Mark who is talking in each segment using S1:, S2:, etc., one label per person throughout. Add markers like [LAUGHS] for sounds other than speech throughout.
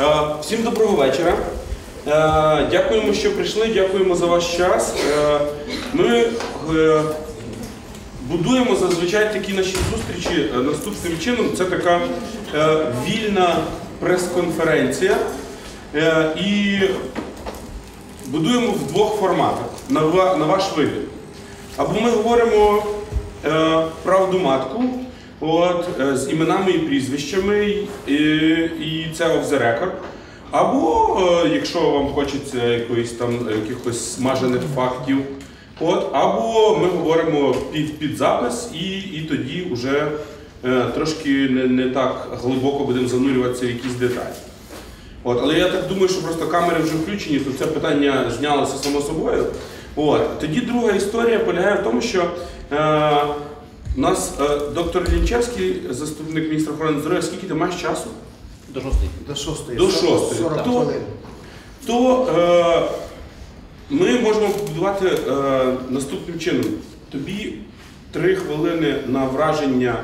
S1: Е, Всім доброго вечора. Е, Дякуємо, що прийшли, дякуємо за ваш час. Е, Ми будуємо зазвичай такі наші зустрічі наступним чином. Це така вільна прес-конференція. І будуємо в двох форматах на, ваш вибір. Або ми говоримо правду матку от, е, з іменами і прізвищами, і, і це off the record. Або, е, якщо вам хочеться якоїсь там якихось смажених фактів, от, або ми говоримо під, під запис, і, і тоді вже е, трошки не, не так глибоко будемо занурюватися в якісь деталі. От, але я так думаю, що просто камери вже включені, то це питання знялося само собою. От. Тоді друга історія полягає в тому, що е, у нас е, доктор Лінчевський, заступник міністра охорони здоров'я, скільки ти маєш часу?
S2: До шостої.
S3: До шостої.
S1: До шостої.
S3: 40
S1: То-
S3: хвилин.
S1: То е, ми можемо побудувати е, наступним чином. Тобі три хвилини на враження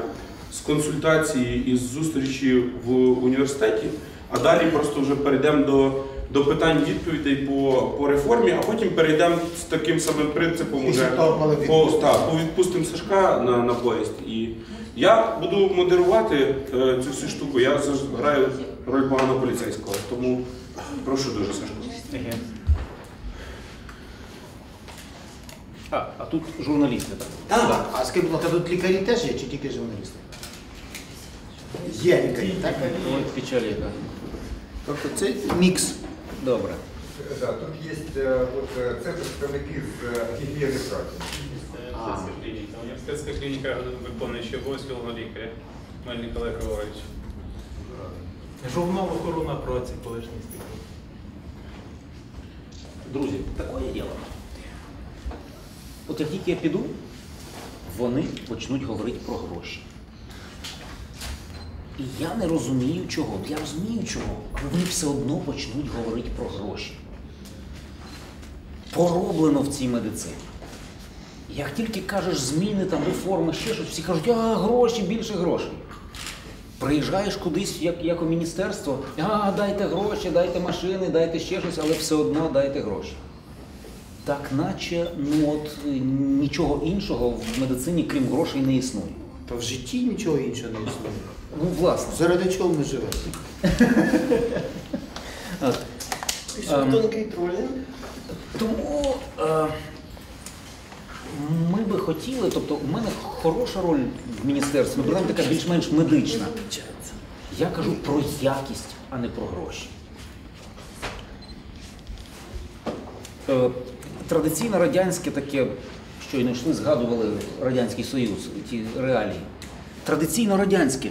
S1: з консультації і з зустрічі в університеті, а далі просто вже перейдемо до, до питань відповідей по, по реформі, а потім перейдемо з таким самим принципом уже по,
S3: відпустимо.
S1: та, по відпустимо Сашка на, на поїзд. І я буду модерувати е, цю всю штуку. Я граю роль поганого поліцейського, тому прошу дуже Сашко.
S2: А, а тут журналісти, так?
S3: Так. А скажіть, будь ласка, тут лікарі теж є чи тільки журналісти? Є лікарі, так?
S2: Печаль яка.
S3: Тобто це мікс.
S2: Добре.
S4: Да, тут есть вот, э, це представники з е, гігієни праці.
S5: Університетська клініка. Клініка виконуючий обов'язки лікаря Мельник Олег Григорович.
S6: Журнал охорона праці, колишній спікер.
S2: Друзі, таке діло. От як тільки я піду, вони почнуть говорити про гроші. І я не розумію чого. Я розумію чого, але вони все одно почнуть говорити про гроші. Пороблено в цій медицині. Як тільки кажеш зміни, там, реформи, ще щось, всі кажуть, а гроші, більше грошей. Приїжджаєш кудись, як, як у міністерство, а дайте гроші, дайте машини, дайте ще щось, але все одно дайте гроші. Так наче ну от нічого іншого в медицині, крім грошей, не існує.
S3: Та в житті нічого іншого не існує.
S2: Ну, власне.
S3: Заради чого ми живемо? [LAUGHS]
S2: От. Ем, Тому е, ми би хотіли, тобто у мене хороша роль в міністерстві, ну, принаймні така більш-менш медична. Я кажу про якість, а не про гроші. Е, Традиційно радянське таке, щойно йшли, згадували Радянський Союз, ті реалії. Традиційно радянське.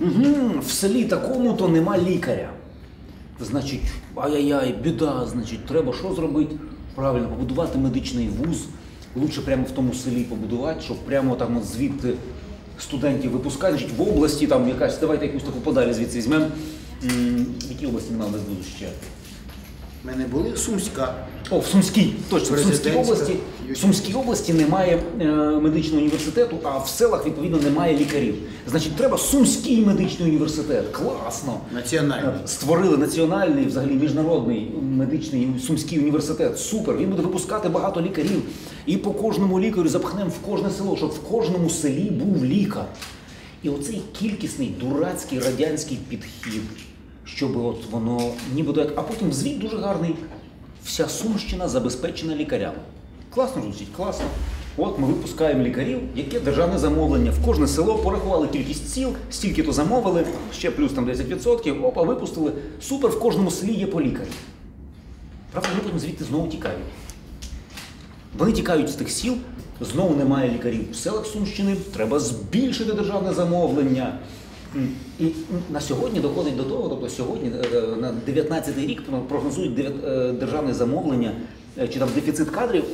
S2: Угу, в селі такому-то нема лікаря. Значить, ай-яй-яй, біда, значить, треба що зробити? Правильно, побудувати медичний вуз. Лучше прямо в тому селі побудувати, щоб прямо там от звідти студентів випускати. Значить, в області там якась, давайте якусь таку подалі звідси візьмемо. Якій області немає без будуть ще?
S3: Ми не були Сумська.
S2: О, в Сумській, точно, в Сумській області. В Сумській області немає е, медичного університету, а в селах відповідно немає лікарів. Значить, треба Сумський медичний університет. Класно.
S3: Національний.
S2: Е, Створили національний, взагалі міжнародний медичний Сумський університет. Супер. Він буде випускати багато лікарів. І по кожному лікарю запхнемо в кожне село, щоб в кожному селі був лікар. І оцей кількісний дурацький радянський підхід, щоб от воно нібито як. А потім звіт дуже гарний. Вся Сумщина забезпечена лікарями. Класно звучить, класно. От ми випускаємо лікарів, яке державне замовлення. В кожне село порахували кількість сіл, стільки то замовили, ще плюс там 10%, опа, випустили. Супер, в кожному селі є по лікарі. Правда, вони потім звідти знову тікають. Вони тікають з тих сіл, знову немає лікарів в селах Сумщини, треба збільшити державне замовлення. І на сьогодні доходить до того, тобто сьогодні е, на 19-й рік прогнозують е, державне замовлення е, чи там дефіцит кадрів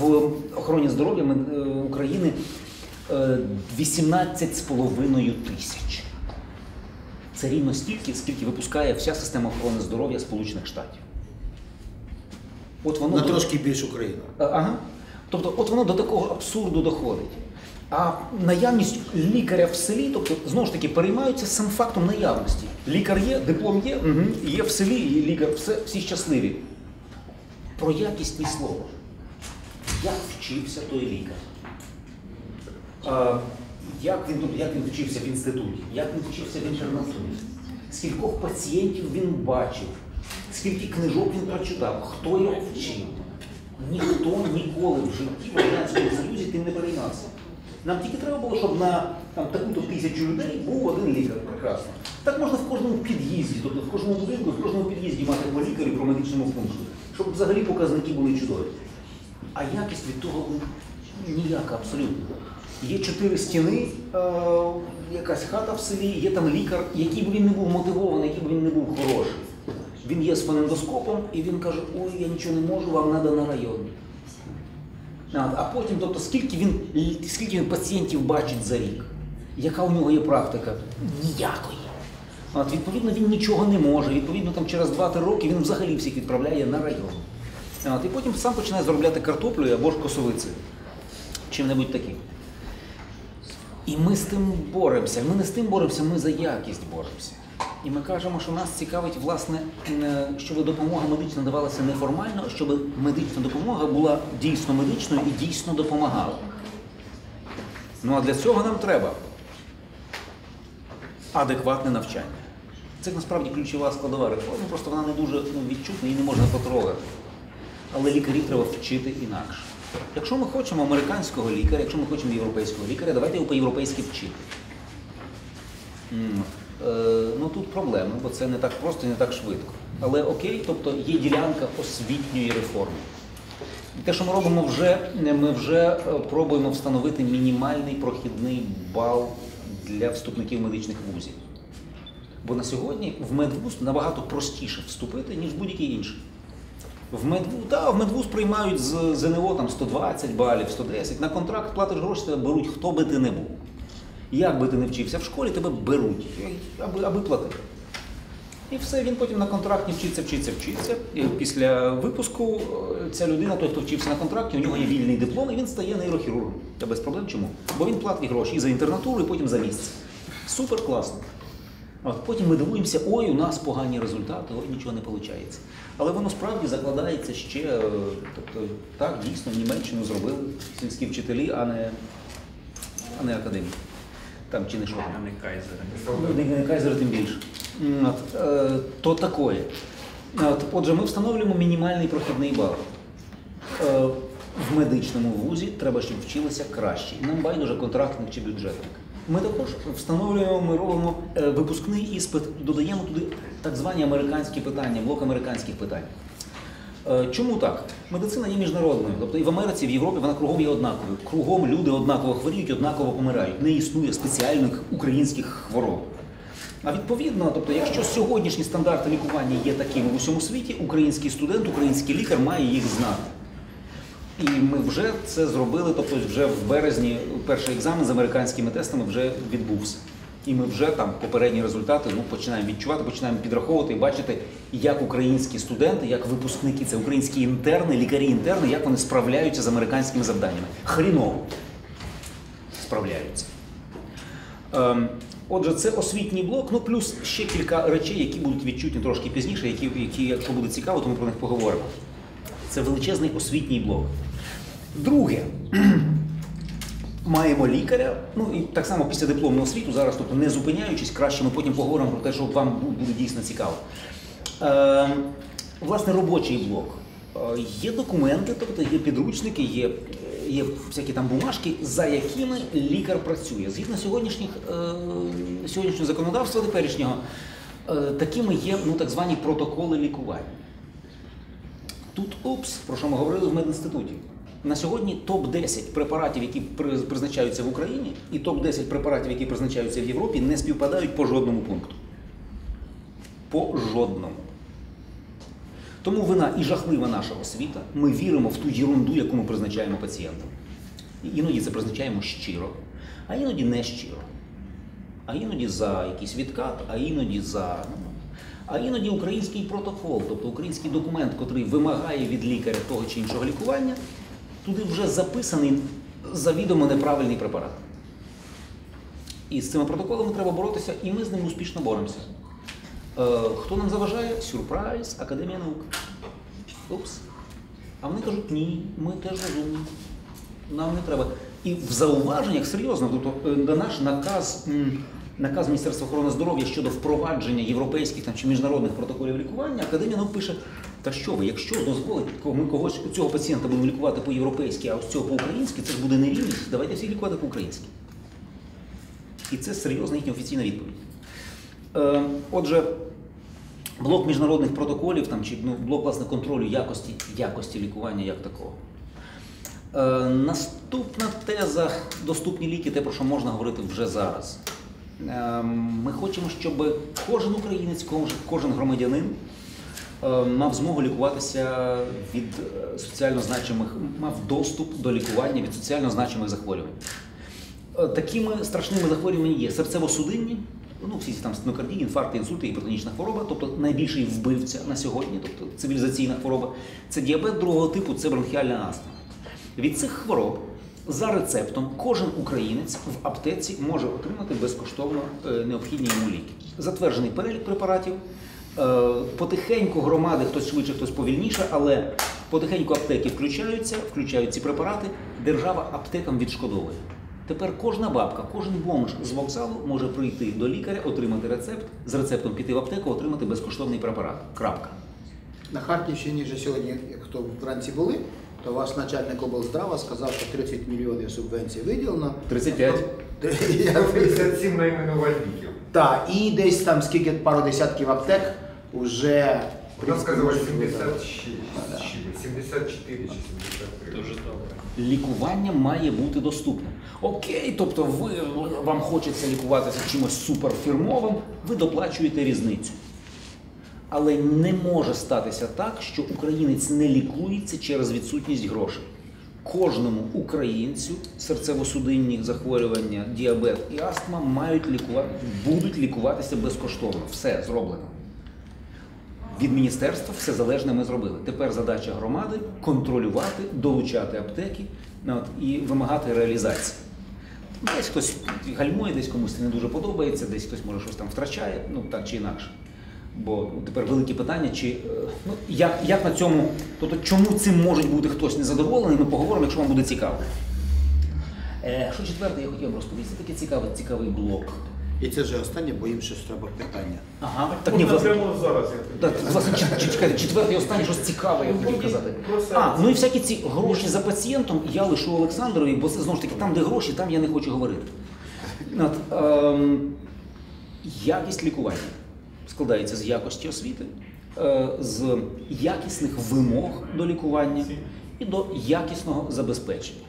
S2: в охороні здоров'я України е, 18,5 тисяч. Це рівно стільки, скільки випускає вся система охорони здоров'я Сполучених Штатів. От воно
S3: На
S2: до-
S3: трошки більш Україна.
S2: Ага. Тобто, от воно до такого абсурду доходить. А наявність лікаря в селі, тобто знову ж таки переймаються сам фактом наявності. Лікар є, диплом є, угу, є в селі, і лікар, все, всі щасливі. Про якість ні слова. Як вчився той лікар? А, як, він, як він вчився в інституті? Як він вчився в інтернатурі? Скількох пацієнтів він бачив? Скільки книжок він прочитав? Хто його вчив? Ніхто ніколи в житті в Радянському Союзі тим не переймався. Нам тільки треба було, щоб на там, таку-то тисячу людей був один лікар. Прекрасно. Так можна в кожному під'їзді, тобто в кожному будинку, в кожному під'їзді мати по лікарі про медичному пункту, щоб взагалі показники були чудові. А якість від того ніяка абсолютно. Є чотири стіни, е, якась хата в селі, є там лікар, який би він не був мотивований, який би він не був хороший. Він є з фонендоскопом і він каже, ой, я нічого не можу, вам треба на район. А, потім, тобто, скільки він, скільки він пацієнтів бачить за рік? Яка у нього є практика? Ніякої. От, відповідно, він нічого не може. Відповідно, там через 2-3 роки він взагалі всіх відправляє на район. От, і потім сам починає заробляти картоплею або ж косовицею. Чим-небудь таким. І ми з тим боремося. Ми не з тим боремося, ми за якість боремося. І ми кажемо, що нас цікавить, власне, е, щоб допомога медична давалася неформально, щоб медична допомога була дійсно медичною і дійсно допомагала. Ну а для цього нам треба адекватне навчання. Це насправді ключова складова реформи, просто вона не дуже ну, відчутна, її не можна потрогати. Але лікарів треба вчити інакше. Якщо ми хочемо американського лікаря, якщо ми хочемо європейського лікаря, давайте його по-європейськи вчити. Е, ну тут проблеми, бо це не так просто і не так швидко. Але окей, тобто є ділянка освітньої реформи. І те, що ми робимо вже, ми вже е, пробуємо встановити мінімальний прохідний бал для вступників медичних вузів. Бо на сьогодні в медвуз набагато простіше вступити, ніж будь-який інший. В медвуз, да, в медвуз приймають з ЗНО там 120 балів, 110. На контракт платиш гроші, тебе беруть, хто би ти не був. Як би ти не вчився в школі, тебе беруть, аби, аби платити. І все, він потім на контракті вчиться, вчиться, вчиться. І після випуску е, ця людина, той, хто вчився на контракті, у нього є вільний диплом, і він стає нейрохірургом. Та без проблем чому? Бо він платить гроші і за інтернатуру, і потім за місце. Супер класно. От потім ми дивуємося, ой, у нас погані результати, ой, нічого не виходить. Але воно справді закладається ще, е, тобто, так, дійсно, в Німеччину зробили сільські вчителі, а не, а не академії. Там чи не що.
S6: А не кайзери.
S2: Ну, не, не кайзер, тим більше. От, е, то такое. От, отже, ми встановлюємо мінімальний прохідний бал. Е, в медичному вузі треба, щоб вчилися краще. І нам байдуже контрактник чи бюджетник. Ми також встановлюємо, ми робимо е, випускний іспит, додаємо туди так звані американські питання, блок американських питань. Е, Чому так? Медицина є міжнародною. Тобто і в Америці, і в Європі вона кругом є однаковою. Кругом люди однаково хворіють, однаково помирають. Не існує спеціальних українських хвороб. А відповідно, тобто, якщо сьогоднішні стандарти лікування є такими в усьому світі, український студент, український лікар має їх знати. І ми вже це зробили, тобто вже в березні перший екзамен з американськими тестами вже відбувся. І ми вже там попередні результати ну, починаємо відчувати, починаємо підраховувати і бачити, як українські студенти, як випускники, це українські інтерни, лікарі-інтерни, як вони справляються з американськими завданнями. Хріново справляються. Ем, Отже, це освітній блок, ну плюс ще кілька речей, які будуть відчутні трошки пізніше, які, які якщо буде цікаво, то ми про них поговоримо. Це величезний освітній блок. Друге, маємо лікаря, ну і так само після дипломного освіту, зараз, тобто не зупиняючись, краще ми потім поговоримо про те, що вам буде дійсно цікаво. Е, власне, робочий блок. Е, є документи, тобто є підручники, є, є всякі там бумажки, за якими лікар працює. Згідно сьогоднішніх, е, сьогоднішнього законодавства теперішнього, е, такими є ну, так звані протоколи лікування. Тут упс, про що ми говорили в медінституті. На сьогодні топ-10 препаратів, які призначаються в Україні, і топ-10 препаратів, які призначаються в Європі, не співпадають по жодному пункту. По жодному. Тому вина і жахлива наша освіта. Ми віримо в ту єрунду, яку ми призначаємо пацієнтам. І іноді це призначаємо щиро, а іноді не щиро. А іноді за якийсь відкат, а іноді за. ну, А іноді український протокол, тобто український документ, який вимагає від лікаря того чи іншого лікування, туди вже записаний завідомо неправильний препарат. І з цими протоколами треба боротися, і ми з ними успішно боремося. Е, хто нам заважає? Сюрприз, Академія наук. Упс. А вони кажуть, ні, ми теж розумні. Нам не треба. І в зауваженнях серйозно, тобто е, на наш наказ, наказ Міністерства охорони здоров'я щодо впровадження європейських там, чи міжнародних протоколів лікування, Академія наук пише, та що ви, якщо дозволить, ми когось цього пацієнта будемо лікувати по-європейськи, а ось цього по-українськи, це ж буде нерівність. Давайте всі лікувати по-українськи. І це серйозна їхня офіційна відповідь. Е, отже, блок міжнародних протоколів там, чи ну, блок власне контролю якості, якості лікування як такого. Е, наступна теза доступні ліки, те, про що можна говорити вже зараз. Е, ми хочемо, щоб кожен українець, кожен, громадянин мав змогу лікуватися від е, соціально значимих, мав доступ до лікування від соціально значимих захворювань. Е, Такими страшними захворюваннями є серцево-судинні, ну всі ці там стенокардії, інфаркти, інсульти, гіпертонічна хвороба, тобто найбільший вбивця на сьогодні, тобто цивілізаційна хвороба. Це діабет другого типу, це бронхіальна астма. Від цих хвороб за рецептом кожен українець в аптеці може отримати безкоштовно е, необхідні йому ліки. Затверджений перелік препаратів. Е, Потихеньку громади, хтось швидше, хтось повільніше, але потихеньку аптеки включаються, включають ці препарати. Держава аптекам відшкодовує. Тепер кожна бабка, кожен бомж з вокзалу може прийти до лікаря, отримати рецепт, з рецептом піти в аптеку, отримати безкоштовний препарат. Крапка.
S3: На Харківщині вже сьогодні, хто вранці були, то ваш начальник облздрава сказав, що 30 мільйонів субвенцій виділено.
S2: 35.
S3: Я-
S4: 57 найменувальників.
S3: Так, і десь там скільки пару десятків аптек уже
S4: Вона сказала 76, 74 чи 73.
S5: Дуже добре.
S2: Лікування має бути доступним. Окей, тобто ви вам хочеться лікуватися чимось суперфірмовим, ви доплачуєте різницю. Але не може статися так, що українець не лікується через відсутність грошей. Кожному українцю серцево-судинні захворювання, діабет і астма мають лікувати, будуть лікуватися безкоштовно. Все зроблено. Від міністерства все залежне ми зробили. Тепер задача громади контролювати, долучати аптеки ну, от, і вимагати реалізації. Десь хтось гальмує, десь комусь це не дуже подобається, десь хтось може щось там втрачає, ну так чи інакше. Бо ну, тепер велике питання, чи е, ну, як, як на цьому, тобто чому цим може бути хтось незадоволений, ми поговоримо, якщо вам буде цікаво. Е, що четверте, я хотів вам розповісти, таке цікавий, цікавий блок.
S3: І це вже останнє, бо їм щось треба питання.
S2: Ага, так ні, власне,
S6: прямо зараз я
S2: Так, власне, чи- чи- чекайте, четверте і останнє щось цікаве, я хотів казати.
S6: Просто-
S2: А, ну і всякі ці гроші за пацієнтом я лишу Олександрові, бо це знову ж таки там, де гроші, там я не хочу говорити. От, ем, якість лікування складається з якості освіти, е, з якісних вимог до лікування і до якісного забезпечення.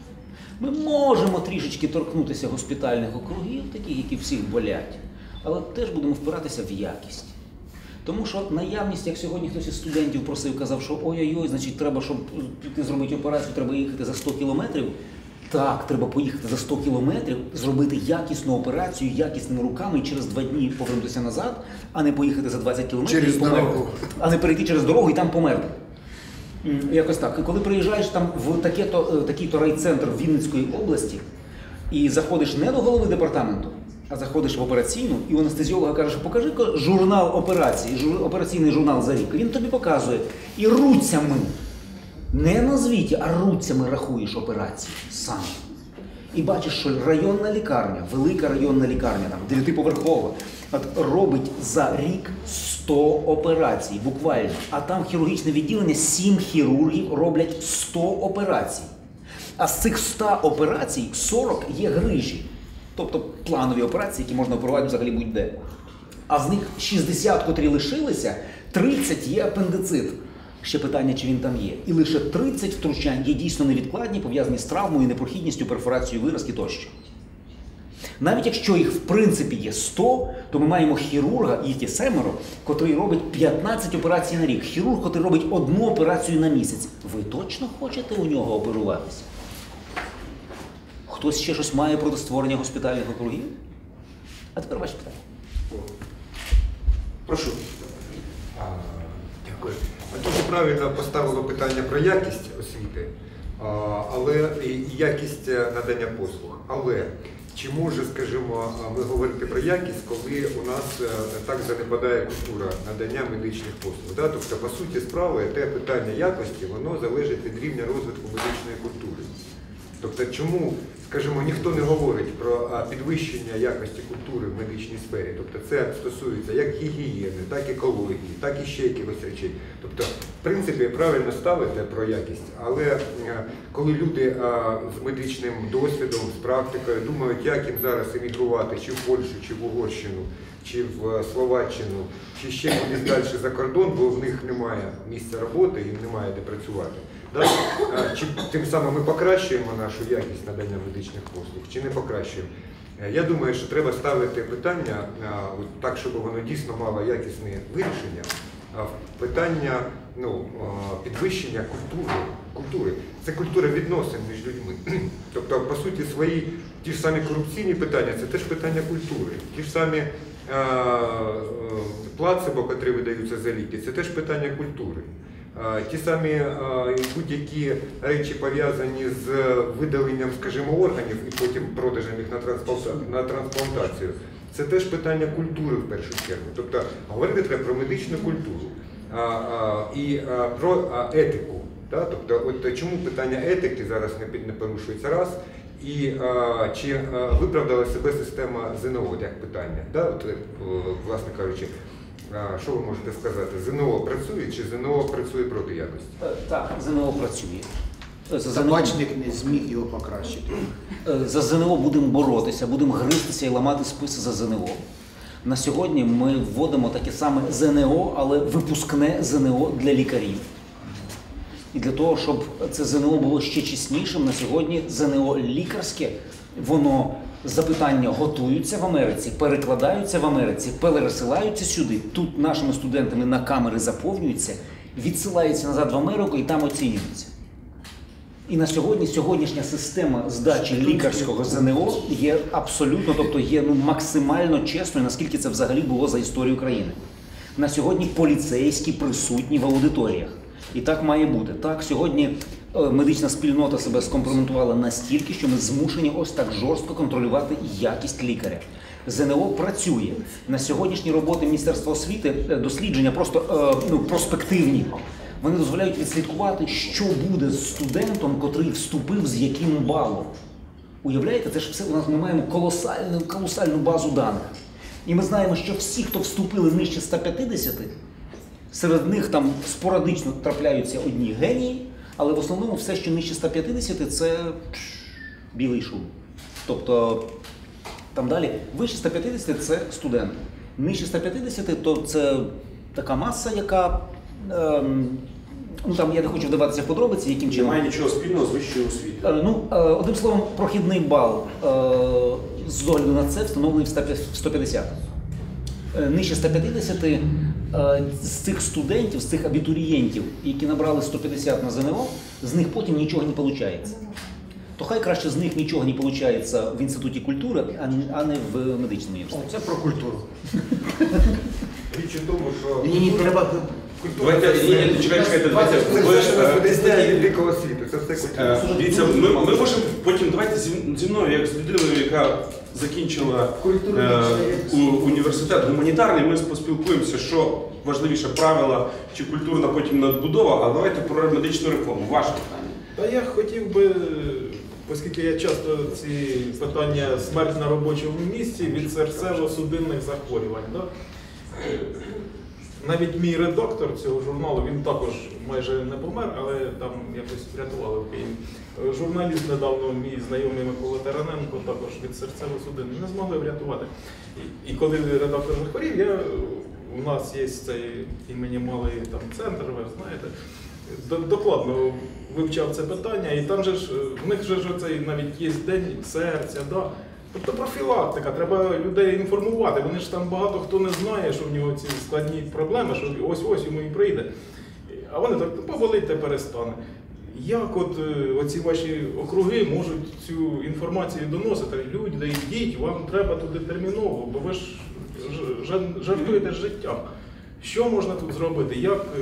S2: Ми можемо трішечки торкнутися госпітальних округів, таких, які всіх болять, але теж будемо впиратися в якість. Тому що наявність, як сьогодні хтось із студентів просив, казав, що ой-ой-ой, значить, треба, щоб піти зробити операцію, треба їхати за 100 кілометрів. Так, треба поїхати за 100 кілометрів, зробити якісну операцію якісними руками і через два дні повернутися назад, а не поїхати за 20 кілометрів
S3: Через
S2: і померти.
S3: дорогу.
S2: А не перейти через дорогу і там померти. Якось так. І коли приїжджаєш там в таке-то, е, такий-то райцентр Вінницької області і заходиш не до голови департаменту, а заходиш в операційну, і у анестезіолога каже, що покажи журнал операції, жур- операційний журнал за рік. Він тобі показує. І руцями, не на звіті, а руцями рахуєш операції сам. І бачиш, що районна лікарня, велика районна лікарня, там дев'ятиповерхова, робить за рік 100 операцій, буквально. А там хірургічне відділення, 7 хірургів роблять 100 операцій. А з цих 100 операцій 40 є грижі, тобто планові операції, які можна оперувати взагалі будь-де. А з них 60, котрі лишилися, 30 є апендицит. Ще питання, чи він там є. І лише 30 втручань є дійсно невідкладні, пов'язані з травмою, непрохідністю, перфорацією виразки тощо. Навіть якщо їх в принципі є 100, то ми маємо хірурга, їх є семеро, котрий робить 15 операцій на рік. Хірург, котрий робить одну операцію на місяць. Ви точно хочете у нього оперуватися? Хтось ще щось має проти створення госпітальних округів? А тепер ваші питання.
S1: Прошу.
S4: Дякую. Дуже правильно поставило питання про якість освіти. але і якість е, надання послуг. Але чи може, скажімо, ми говорити про якість, коли у нас е, так занепадає культура надання медичних послуг? Да? Тобто, по суті справи, те питання якості, воно залежить від рівня розвитку медичної культури. Тобто, чому, скажімо, ніхто не говорить про підвищення якості культури в медичній сфері? Тобто це стосується як гігієни, так і екології, так і ще якихось речей. Тобто, в принципі, правильно ставите про якість, але е, коли люди з медичним досвідом, з практикою думають, як їм зараз емігрувати чи в Польщу, чи в Угорщину, чи в Словаччину, чи ще кудись далі за кордон, бо в них немає місця роботи, їм немає де працювати. А, Чи тим самим ми покращуємо нашу якість надання медичних послуг, чи не покращуємо? Е, Я думаю, що треба ставити питання так, щоб воно дійсно мало якісне вирішення. Питання ну, підвищення культури. культури. Це культура відносин між людьми. Тобто, по суті, свої ті ж самі корупційні питання, це теж питання культури. Ті ж самі плацебо, котрі видаються за ліки, це теж питання культури. Ті самі будь-які речі пов'язані з видаленням, скажімо, органів і потім продажем їх на трансплантацію. Це теж питання культури в першу чергу. Тобто говорити треба про медичну культуру і про етику. Тобто, чому питання етики зараз не порушується раз, і а, чи а, виправдала себе система ЗНО як питання? Да? От, е, власне кажучи, а, що ви можете сказати? ЗНО працює чи ЗНО працює проти якості?
S2: Е, Так, ЗНО працює. Е, За ЗНО,
S3: не зміг його покращити.
S2: е, за ЗНО будемо боротися, будемо гристися і ламати списи за ЗНО. На сьогодні ми вводимо таке саме ЗНО, але випускне ЗНО для лікарів. І для того, щоб це ЗНО було ще чеснішим, на сьогодні ЗНО лікарське, воно запитання готуються в Америці, перекладаються в Америці, пересилаються сюди. Тут нашими студентами на камери заповнюються, відсилаються назад в Америку і там оцінюються. І на сьогодні сьогоднішня система здачі лікарського ЗНО є абсолютно, тобто є ну, максимально чесною, наскільки це взагалі було за історію країни. На сьогодні поліцейські присутні в аудиторіях. І так має бути. Так, сьогодні е, медична спільнота себе скомпрометувала настільки, що ми змушені ось так жорстко контролювати якість лікаря. ЗНО працює на сьогоднішні роботи Міністерства освіти е, дослідження просто е, ну, проспективні. Вони дозволяють відслідкувати, що буде з студентом, котрий вступив з яким балом. Уявляєте, це ж все у нас ми маємо колосальну, колосальну базу даних. І ми знаємо, що всі, хто вступили нижче 150, серед них там спорадично трапляються одні генії, але в основному все, що нижче 150, це білий шум. Тобто там далі вище 150 це студент. Нижче 150 то це така маса, яка. Ем, ну там я не хочу вдаватися в подробиці, яким чином.
S1: Немає нічого спільного з вищою освітою.
S2: Е, Ну, е, одним словом, прохідний бал е, з огляду на це встановлений в 150. Е, Нижче 150 е, з цих студентів, з цих абітурієнтів, які набрали 150 на ЗНО, з них потім нічого не виходить. То хай краще з них нічого не виходить в інституті культури, а не- в медичному університеті.
S3: Це про культуру. [LAUGHS]
S4: Річ у тому, що
S3: Ні, ні, треба
S1: Давайте, ні, ні, чекайте, чекайте, давайте.
S4: це
S1: Ви,
S4: все, що нас
S1: е,
S4: відрізняє від дикого світу. Це все культура.
S1: Е, Дивіться, ми, ми можемо потім давайте зі, зі мною, як з людиною, яка закінчила е, у, університет гуманітарний, ми поспілкуємося, що важливіше правила чи культурна потім надбудова, а давайте про медичну реформу. Ваше питання.
S6: Та я хотів би, оскільки я часто ці питання смерть на робочому місці від серцево-судинних захворювань. Да? Навіть мій редактор цього журналу, він також майже не помер, але там якось врятували в Києві. Журналіст недавно, мій знайомий Микола Тараненко, також від серцево-судинних, не змогли врятувати. І, коли редактор захворів, я, у нас є цей імені малий там, центр, ви знаєте, докладно вивчав це питання, і там же ж в них же ж оцей навіть є день серця. Да? Тобто профілактика, треба людей інформувати. Вони ж там багато хто не знає, що в нього ці складні проблеми, що ось ось йому і прийде. А вони так, ну поболить та перестане. Як от е, оці ваші округи можуть цю інформацію доносити? Люди, йдіть, вам треба туди терміново, бо ви ж жартуєте з життям. Що можна тут зробити? Як е,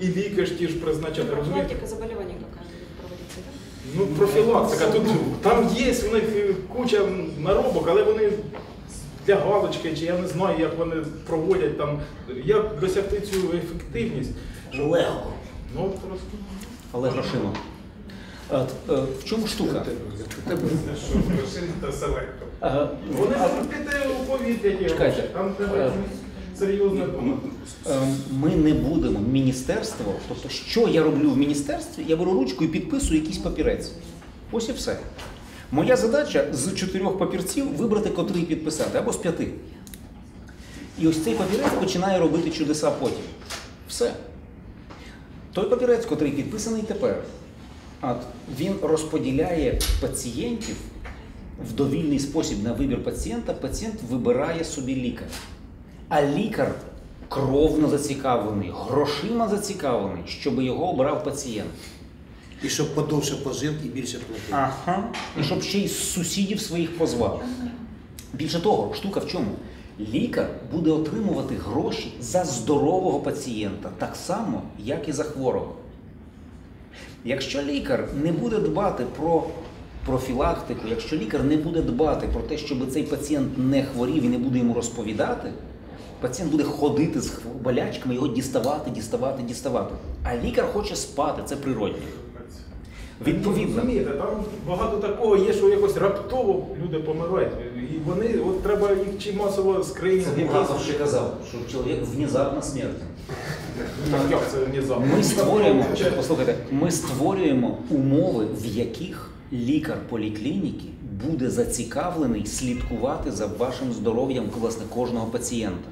S6: і ліки ж ті ж призначати? Розумієте?
S7: Профилактика заболеваний какая будет проводиться, да?
S6: Ну, профілактика. Тут там є в них е, куча наробок, але вони для галочки, чи я не знаю, як вони проводять там, як досягти цю ефективність.
S2: Легко.
S6: Ну, просто.
S2: Але грошима. Е, в чому штука?
S5: Що.
S2: Е,
S6: Вони
S2: а-
S6: у повітря,
S2: Чекайте.
S6: там
S2: Е,
S6: треба серйозно думати.
S2: Ем, Ми не будемо міністерство. Тобто, що я роблю в міністерстві? Я беру ручку і підписую якийсь папірець. Ось і все. Моя задача з чотирьох папірців вибрати котрий підписати або з п'яти. І ось цей папірець починає робити чудеса потім. Все. Той папірець, котрий підписаний тепер, він розподіляє пацієнтів в довільний спосіб на вибір пацієнта. Пацієнт вибирає собі лікаря. А лікар кровно зацікавлений, грошима зацікавлений, щоб його обрав пацієнт.
S3: І щоб подовше пожив і більше платив.
S2: Ага. І щоб ще й сусідів своїх позвав. Більше того, штука в чому? Лікар буде отримувати гроші за здорового пацієнта, так само, як і за хворого. Якщо лікар не буде дбати про профілактику, якщо лікар не буде дбати про те, щоб цей пацієнт не хворів і не буде йому розповідати, пацієнт буде ходити з болячками, його діставати, діставати, діставати. А лікар хоче спати, це природньо. Відповідно.
S6: Розумієте, там багато такого є, що якось раптово люди помирають. І вони, от треба їх чи масово скринінг.
S2: ще казав, що чоловік внезапно смерть.
S6: Так, як це внезапно?
S2: Ми створюємо, послухайте, ми створюємо умови, в яких лікар поліклініки буде зацікавлений слідкувати за вашим здоров'ям власне кожного пацієнта.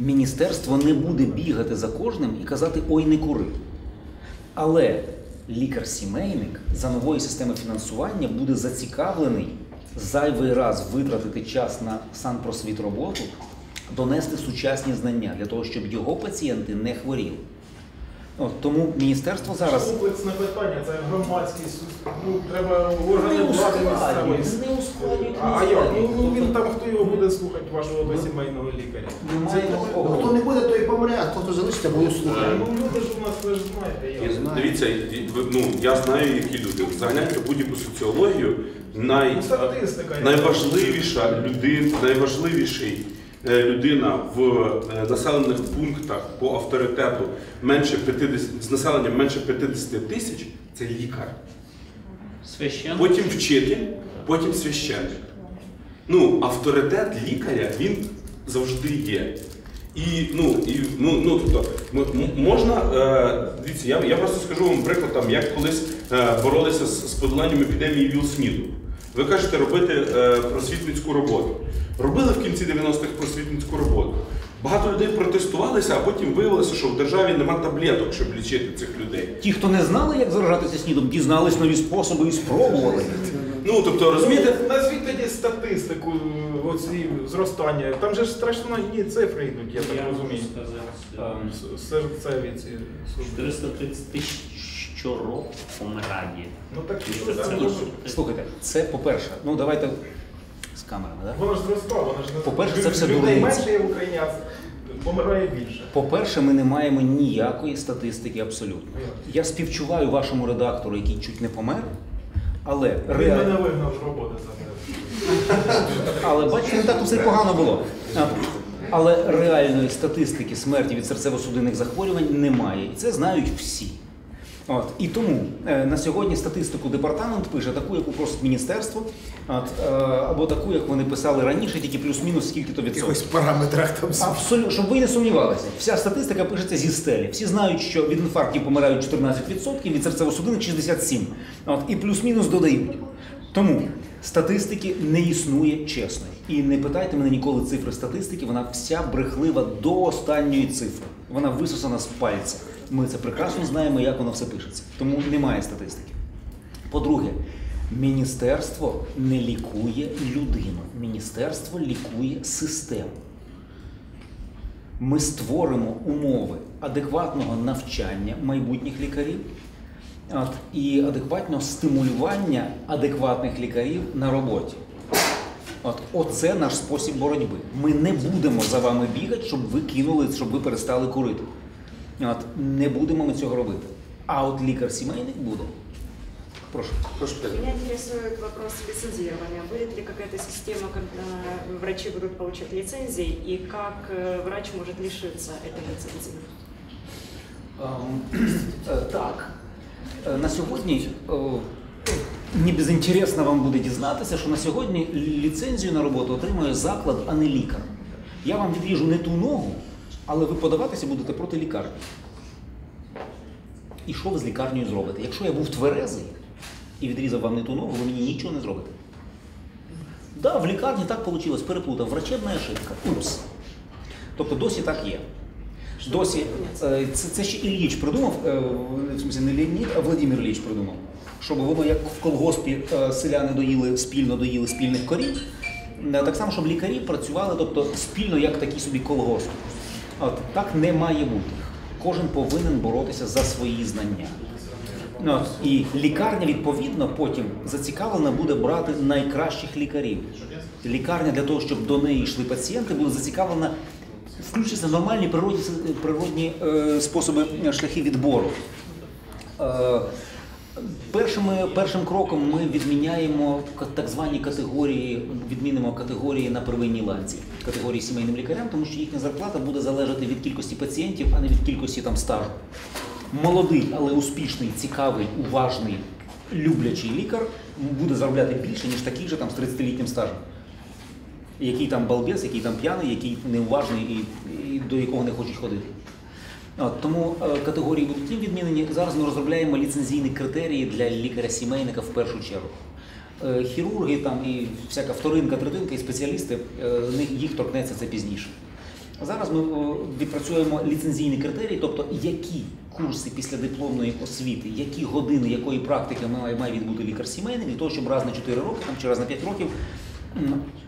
S2: Міністерство не буде бігати за кожним і казати ой, не кури. Але лікар-сімейник за новою системою фінансування буде зацікавлений зайвий раз витратити час на санпросвіт роботу, донести сучасні знання для того, щоб його пацієнти не хворіли. От, тому міністерство зараз
S6: Комплексне питання, це громадський суд. Ну, треба органи влади місцевої.
S2: не ускладнюють.
S6: А, а як? Ну, ну він там хто його буде слухати, вашого до сімейного лікаря?
S2: Немає
S6: Це-
S2: такого.
S3: Хто не буде, той помре, а хто залишиться, буде слухати.
S6: Ну люди ж у нас ви ж знаєте. як.
S3: знаю.
S1: Дивіться, ну я знаю, які люди. Заганяйте будь-яку соціологію. Най,
S6: Ну, статистика.
S1: найважливіша людина, найважливіший людина в е, населених пунктах по авторитету менше 50, з населенням менше 50 тисяч це лікар.
S5: Священник.
S1: Потім вчитель, потім священник. Ну, авторитет лікаря він завжди є. І ну, і, ну, ну тобто, можна, е, дивіться, я, я просто скажу вам приклад, там, як колись е, боролися з, з подоланням епідемії ВІЛ-СНІДу. Ви кажете робити е, просвітницьку роботу. Робили в кінці 90-х просвітницьку роботу. Багато людей протестувалися, а потім виявилося, що в державі нема таблеток, щоб лічити цих людей.
S2: Ті, хто не знали, як заражатися снідом, дізнались нові способи і спробували.
S1: Ну, тобто, розумієте,
S6: Ну, Назвіть тоді статистику оці зростання. Там же ж страшні цифри йдуть, я так
S5: Я
S6: розумію. Серцеві ці
S5: 430 тисяч щороку помирає.
S6: Ну так і що,
S5: це?
S2: Слухайте, це по-перше, ну давайте з камерами, так?
S6: Воно ж зростало, воно ж не
S2: По-перше, це все
S6: людей
S2: дурниці.
S6: менше є в Україні, а помирає більше.
S2: По-перше, ми не маємо ніякої статистики абсолютно. Я співчуваю вашому редактору, який чуть не помер, але
S6: Він
S2: реально.
S6: мене вигнав з роботи за це.
S2: Але бачите, не так все й погано було. А, Але реальної статистики смерті від серцево-судинних захворювань немає. І це знають всі. От. І тому е, на сьогодні статистику департамент пише таку, яку просить міністерство, от, е, або таку, як вони писали раніше, тільки плюс-мінус скільки то відсотків.
S3: параметрах там
S2: Абсолютно, щоб ви не сумнівалися. Вся статистика пишеться зі стелі. Всі знають, що від інфарктів помирають 14%, від серцево-судинних 67%. От, і плюс-мінус додають. Тому статистики не існує чесної. І не питайте мене ніколи цифри статистики, вона вся брехлива до останньої цифри. Вона висосана з пальця. Ми це прекрасно знаємо, як воно все пишеться. Тому немає статистики. По-друге, міністерство не лікує людину, міністерство лікує систему. Ми створимо умови адекватного навчання майбутніх лікарів і адекватного стимулювання адекватних лікарів на роботі. От, оце наш спосіб боротьби. Ми не будемо за вами бігати, щоб ви кинули, щоб ви перестали курити. От, не будемо ми цього робити. А от лікар сімейник буде. Прошу.
S3: Прошу.
S7: Меня интересует вопрос лицензирования. Будет ли какая-то система, когда врачи будут получать лицензии, и как э, врач может лишиться этой лицензии?
S2: Е, Так. На сьогодні не безінтересно вам буде дізнатися, що на сьогодні ліцензію на роботу отримує заклад, а не лікар. Я вам відріжу не ту ногу, але ви подаватися будете проти лікарні. І що ви з лікарнею зробите? Якщо я був тверезий і відрізав вам не ту ногу, ви мені нічого не зробите. Да, в лікарні так вийшло, переплутав. Врачебна ошибка. Упс. Тобто досі так є. Досі е, це, це ще Ілліч придумав, е, в смысле не Леонід, а Владимир Ілліч придумав. Щоб воно як в колгоспі е, селяни доїли спільно доїли спільних корів, е, так само, щоб лікарі працювали, тобто спільно як такий собі колгосп. От так не має бути. Кожен повинен боротися за свої знання. Ну, і лікарня, відповідно, потім зацікавлена буде брати найкращих лікарів. Лікарня для того, щоб до неї йшли пацієнти, буде зацікавлена включитися в нормальні природні, природні е, способи шляхи відбору. Е, першими, першим кроком ми відміняємо так звані категорії, відмінимо категорії на первинній ланці, категорії сімейним лікарям, тому що їхня зарплата буде залежати від кількості пацієнтів, а не від кількості там стажу. Молодий, але успішний, цікавий, уважний, люблячий лікар буде заробляти більше, ніж такий же там з 30-літнім стажем. Який там балбес, який там п'яний, який неуважний і, і до якого не хочуть ходити. Тому е, категорії будуть відмінені. Зараз ми розробляємо ліцензійні критерії для лікаря-сімейника в першу чергу. Е, хірурги там і всяка вторинка, третинка і спеціалісти, е, їх торкнеться це пізніше. Зараз ми відпрацюємо ліцензійні критерії, тобто які курси після дипломної освіти, які години, якої практики має, має відбути лікар-сімейник для того, щоб раз на 4 роки там, чи раз на 5 років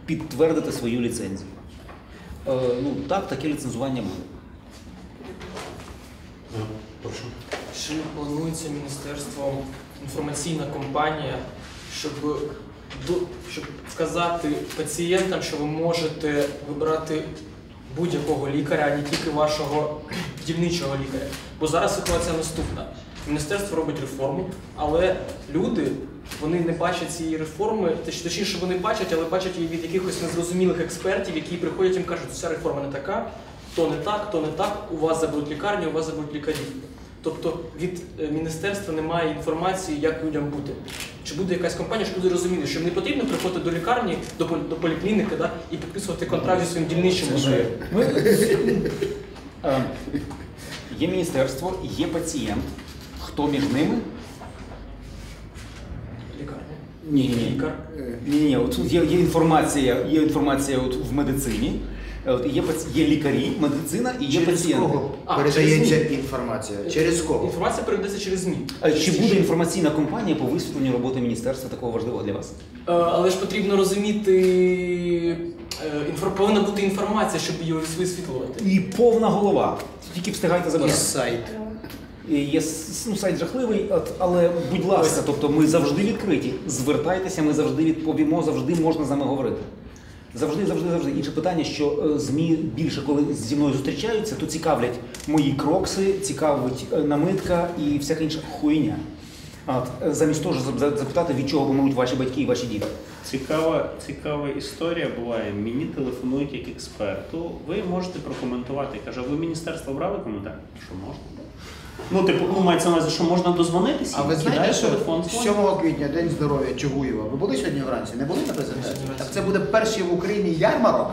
S2: підтвердити свою ліцензію. Ну так, таке ліцензування буде.
S1: Прошу.
S8: Чи планується міністерством інформаційна кампанія, щоб, щоб вказати пацієнтам, що ви можете вибирати будь-якого лікаря, а не тільки вашого дільничого лікаря? Бо зараз ситуація наступна. Міністерство робить реформу, але люди вони не бачать цієї реформи, точніше вони бачать, але бачать її від якихось незрозумілих експертів, які приходять і кажуть, що ця реформа не така, то не так, то не так, у вас заберуть лікарні, у вас заберуть лікарів. Тобто від е, міністерства немає інформації, як людям бути. Чи буде якась компанія, щоб люди розуміли, що не потрібно приходити до лікарні, до, до поліклініки да, і підписувати контракт зі своїм дільничим лікарем. [LAUGHS]
S2: Е, Є міністерство, є пацієнт. Хто між ними?
S8: Лікарня.
S2: Ні, ні, ні.
S8: Лікар.
S2: Ні, ні, от тут є, є інформація, є інформація от в медицині. Е, От є, є лікарі, медицина і є
S3: Через
S2: пацієнти.
S3: кого
S8: А,
S3: передається
S8: через
S3: інформація? Через кого?
S8: Інформація передається через ЗМІ.
S2: А Чи буде інформаційна кампанія по висвітленню роботи міністерства такого важливого для вас?
S8: Е, Але ж потрібно розуміти, е, інфор- повинна бути інформація, щоб її висвітлювати.
S2: І повна голова. Тільки встигайте
S3: І
S2: забирати.
S3: сайт.
S2: Є ну, сайт жахливий, от, але будь ласка, тобто ми завжди відкриті. Звертайтеся, ми завжди відповімо, завжди можна з нами говорити. Завжди, завжди, завжди. Інше питання, що е, ЗМІ більше, коли зі мною зустрічаються, то цікавлять мої крокси, цікавить е, намитка і всяка інша хуйня. От, е, замість того, щоб за- запитати, від чого помруть ваші батьки і ваші діти.
S9: Цікава, цікава історія буває. Мені телефонують як експерту. Ви можете прокоментувати. Каже, ви міністерство брали коментар? Що можна? Ну, типу, ну мається на увазі, що можна дозвонитися,
S3: А ви знаєте, що
S9: телефон, дзвониш.
S3: 7 квітня День здоров'я Чугуєва. Ви були сьогодні вранці? Не були на презентації? Так це буде перший в Україні ярмарок,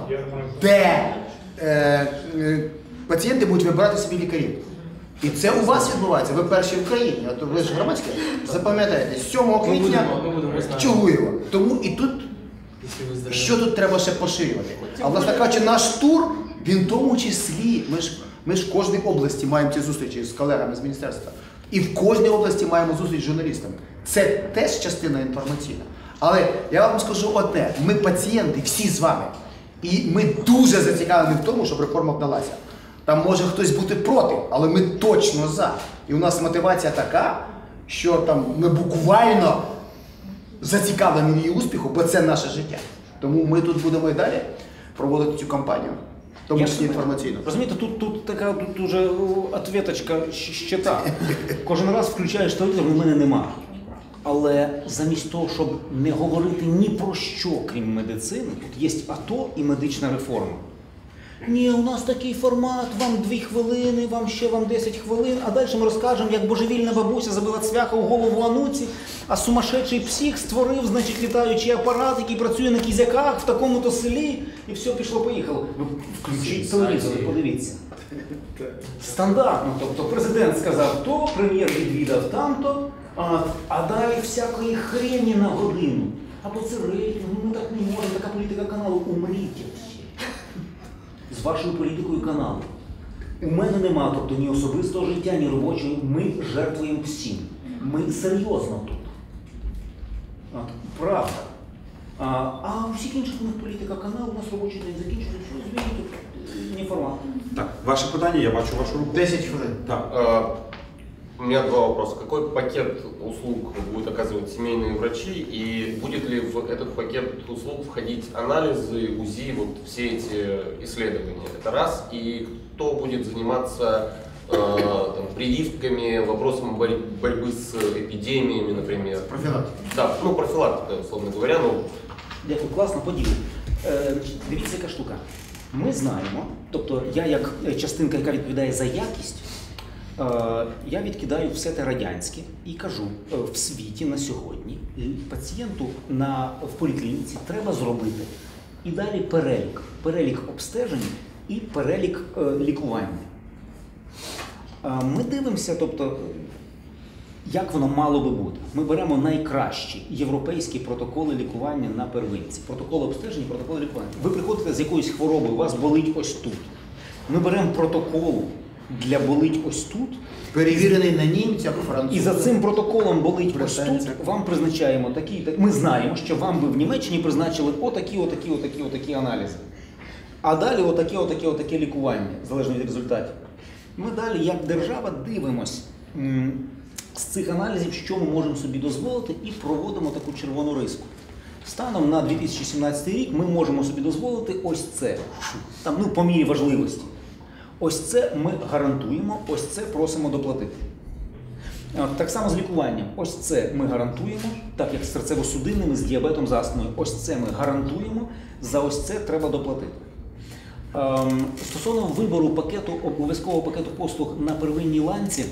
S3: де е, е, пацієнти будуть вибирати собі лікарів. І це у вас відбувається. Ви перші в країні. А то ви ж громадське. Запам'ятайте, 7 квітня. Чугуєва. Тому і тут що тут треба ще поширювати? А власне кажучи, наш тур, він в тому числі, ми ж, ми ж в кожній області маємо ці зустрічі з колегами з міністерства. І в кожній області маємо зустріч з журналістами. Це теж частина інформаційна. Але я вам скажу одне: ми пацієнти, всі з вами. І ми дуже зацікавлені в тому, щоб реформа вдалася. Там може хтось бути проти, але ми точно за. І у нас мотивація така, що там ми буквально зацікавлені її успіху, бо це наше життя. Тому ми тут будемо і далі проводити цю кампанію, тому
S2: що
S3: числі
S2: ж- Розумієте, тут, тут така тут уже ответочка щита. [LAUGHS] Кожен раз включаєш телевізор, у мене нема. Але замість того, щоб не говорити ні про що, крім медицини, тут є АТО і медична реформа. Ні, у нас такий формат, вам дві хвилини, вам ще вам 10 хвилин, а далі ми розкажемо, як божевільна бабуся забила цвяха у голову ануці, а сумасшедший псих створив, значить, літаючий апарат, який працює на кізяках в такому-то селі, і все пішло-поїхало. Включіть телевізор, і подивіться. Стандартно, тобто президент сказав то, прем'єр відвідав тамто, а, а далі всякої хрені на годину. Або це рейтинг, ну так не можемо, така політика каналу, умріть. З вашою політикою каналу. У мене нема тобто ні особистого життя, ні робочого. Ми жертвуємо всім. Ми серйозно тут. От, правда. А, а у всіх інших у них політика каналу, у нас робочий день закінчується, що змінюють не формат.
S1: Так, ваше питання, я бачу вашу руку.
S3: 10 хвилин.
S1: Так.
S10: А, У меня два вопроса. Какой пакет услуг будут оказывать семейные врачи и будет ли в этот пакет услуг входить анализы, УЗИ, вот все эти исследования? Это раз. И кто будет заниматься э, там, прививками, вопросом борь- борьбы с эпидемиями, например?
S3: Профілактика.
S10: Да, ну профилактика, условно говоря, ну
S2: Дякую, класно, подію. Е, значить, дивіться, яка штука. Ми знаємо, тобто я як е, частинка, яка відповідає за якість, е, я відкидаю все те радянське і кажу, е, в світі на сьогодні пацієнту на, в поліклініці треба зробити і далі перелік. Перелік обстежень і перелік е, лікування. Е, Ми дивимося, тобто, як воно мало би бути. Ми беремо найкращі європейські протоколи лікування на первинці. Протоколи обстеження, протоколи лікування. Ви приходите з якоюсь хворобою, у вас болить ось тут. Ми беремо протокол для болить ось тут,
S3: Перевірений на німцях, французах.
S2: і за цим протоколом болить ось тут. Вам призначаємо такі. так- Ми знаємо, що вам би в Німеччині призначили отакі, отакі, отакі, отакі аналізи. А далі отаке, отаке, отаке лікування, залежно від результатів. Ми далі, як держава, дивимось з цих аналізів, що ми можемо собі дозволити, і проводимо таку червону риску. Станом на 2017 рік ми можемо собі дозволити ось це. Там, ну, по мірі важливості. Ось це ми гарантуємо, ось це просимо доплатити. Так само з лікуванням. Ось це ми гарантуємо, так як з серцево-судинними, з діабетом з астмою. Ось це ми гарантуємо, за ось це треба доплатити. Ем, Стосовно вибору пакету, обов'язкового пакету послуг на первинній ланці,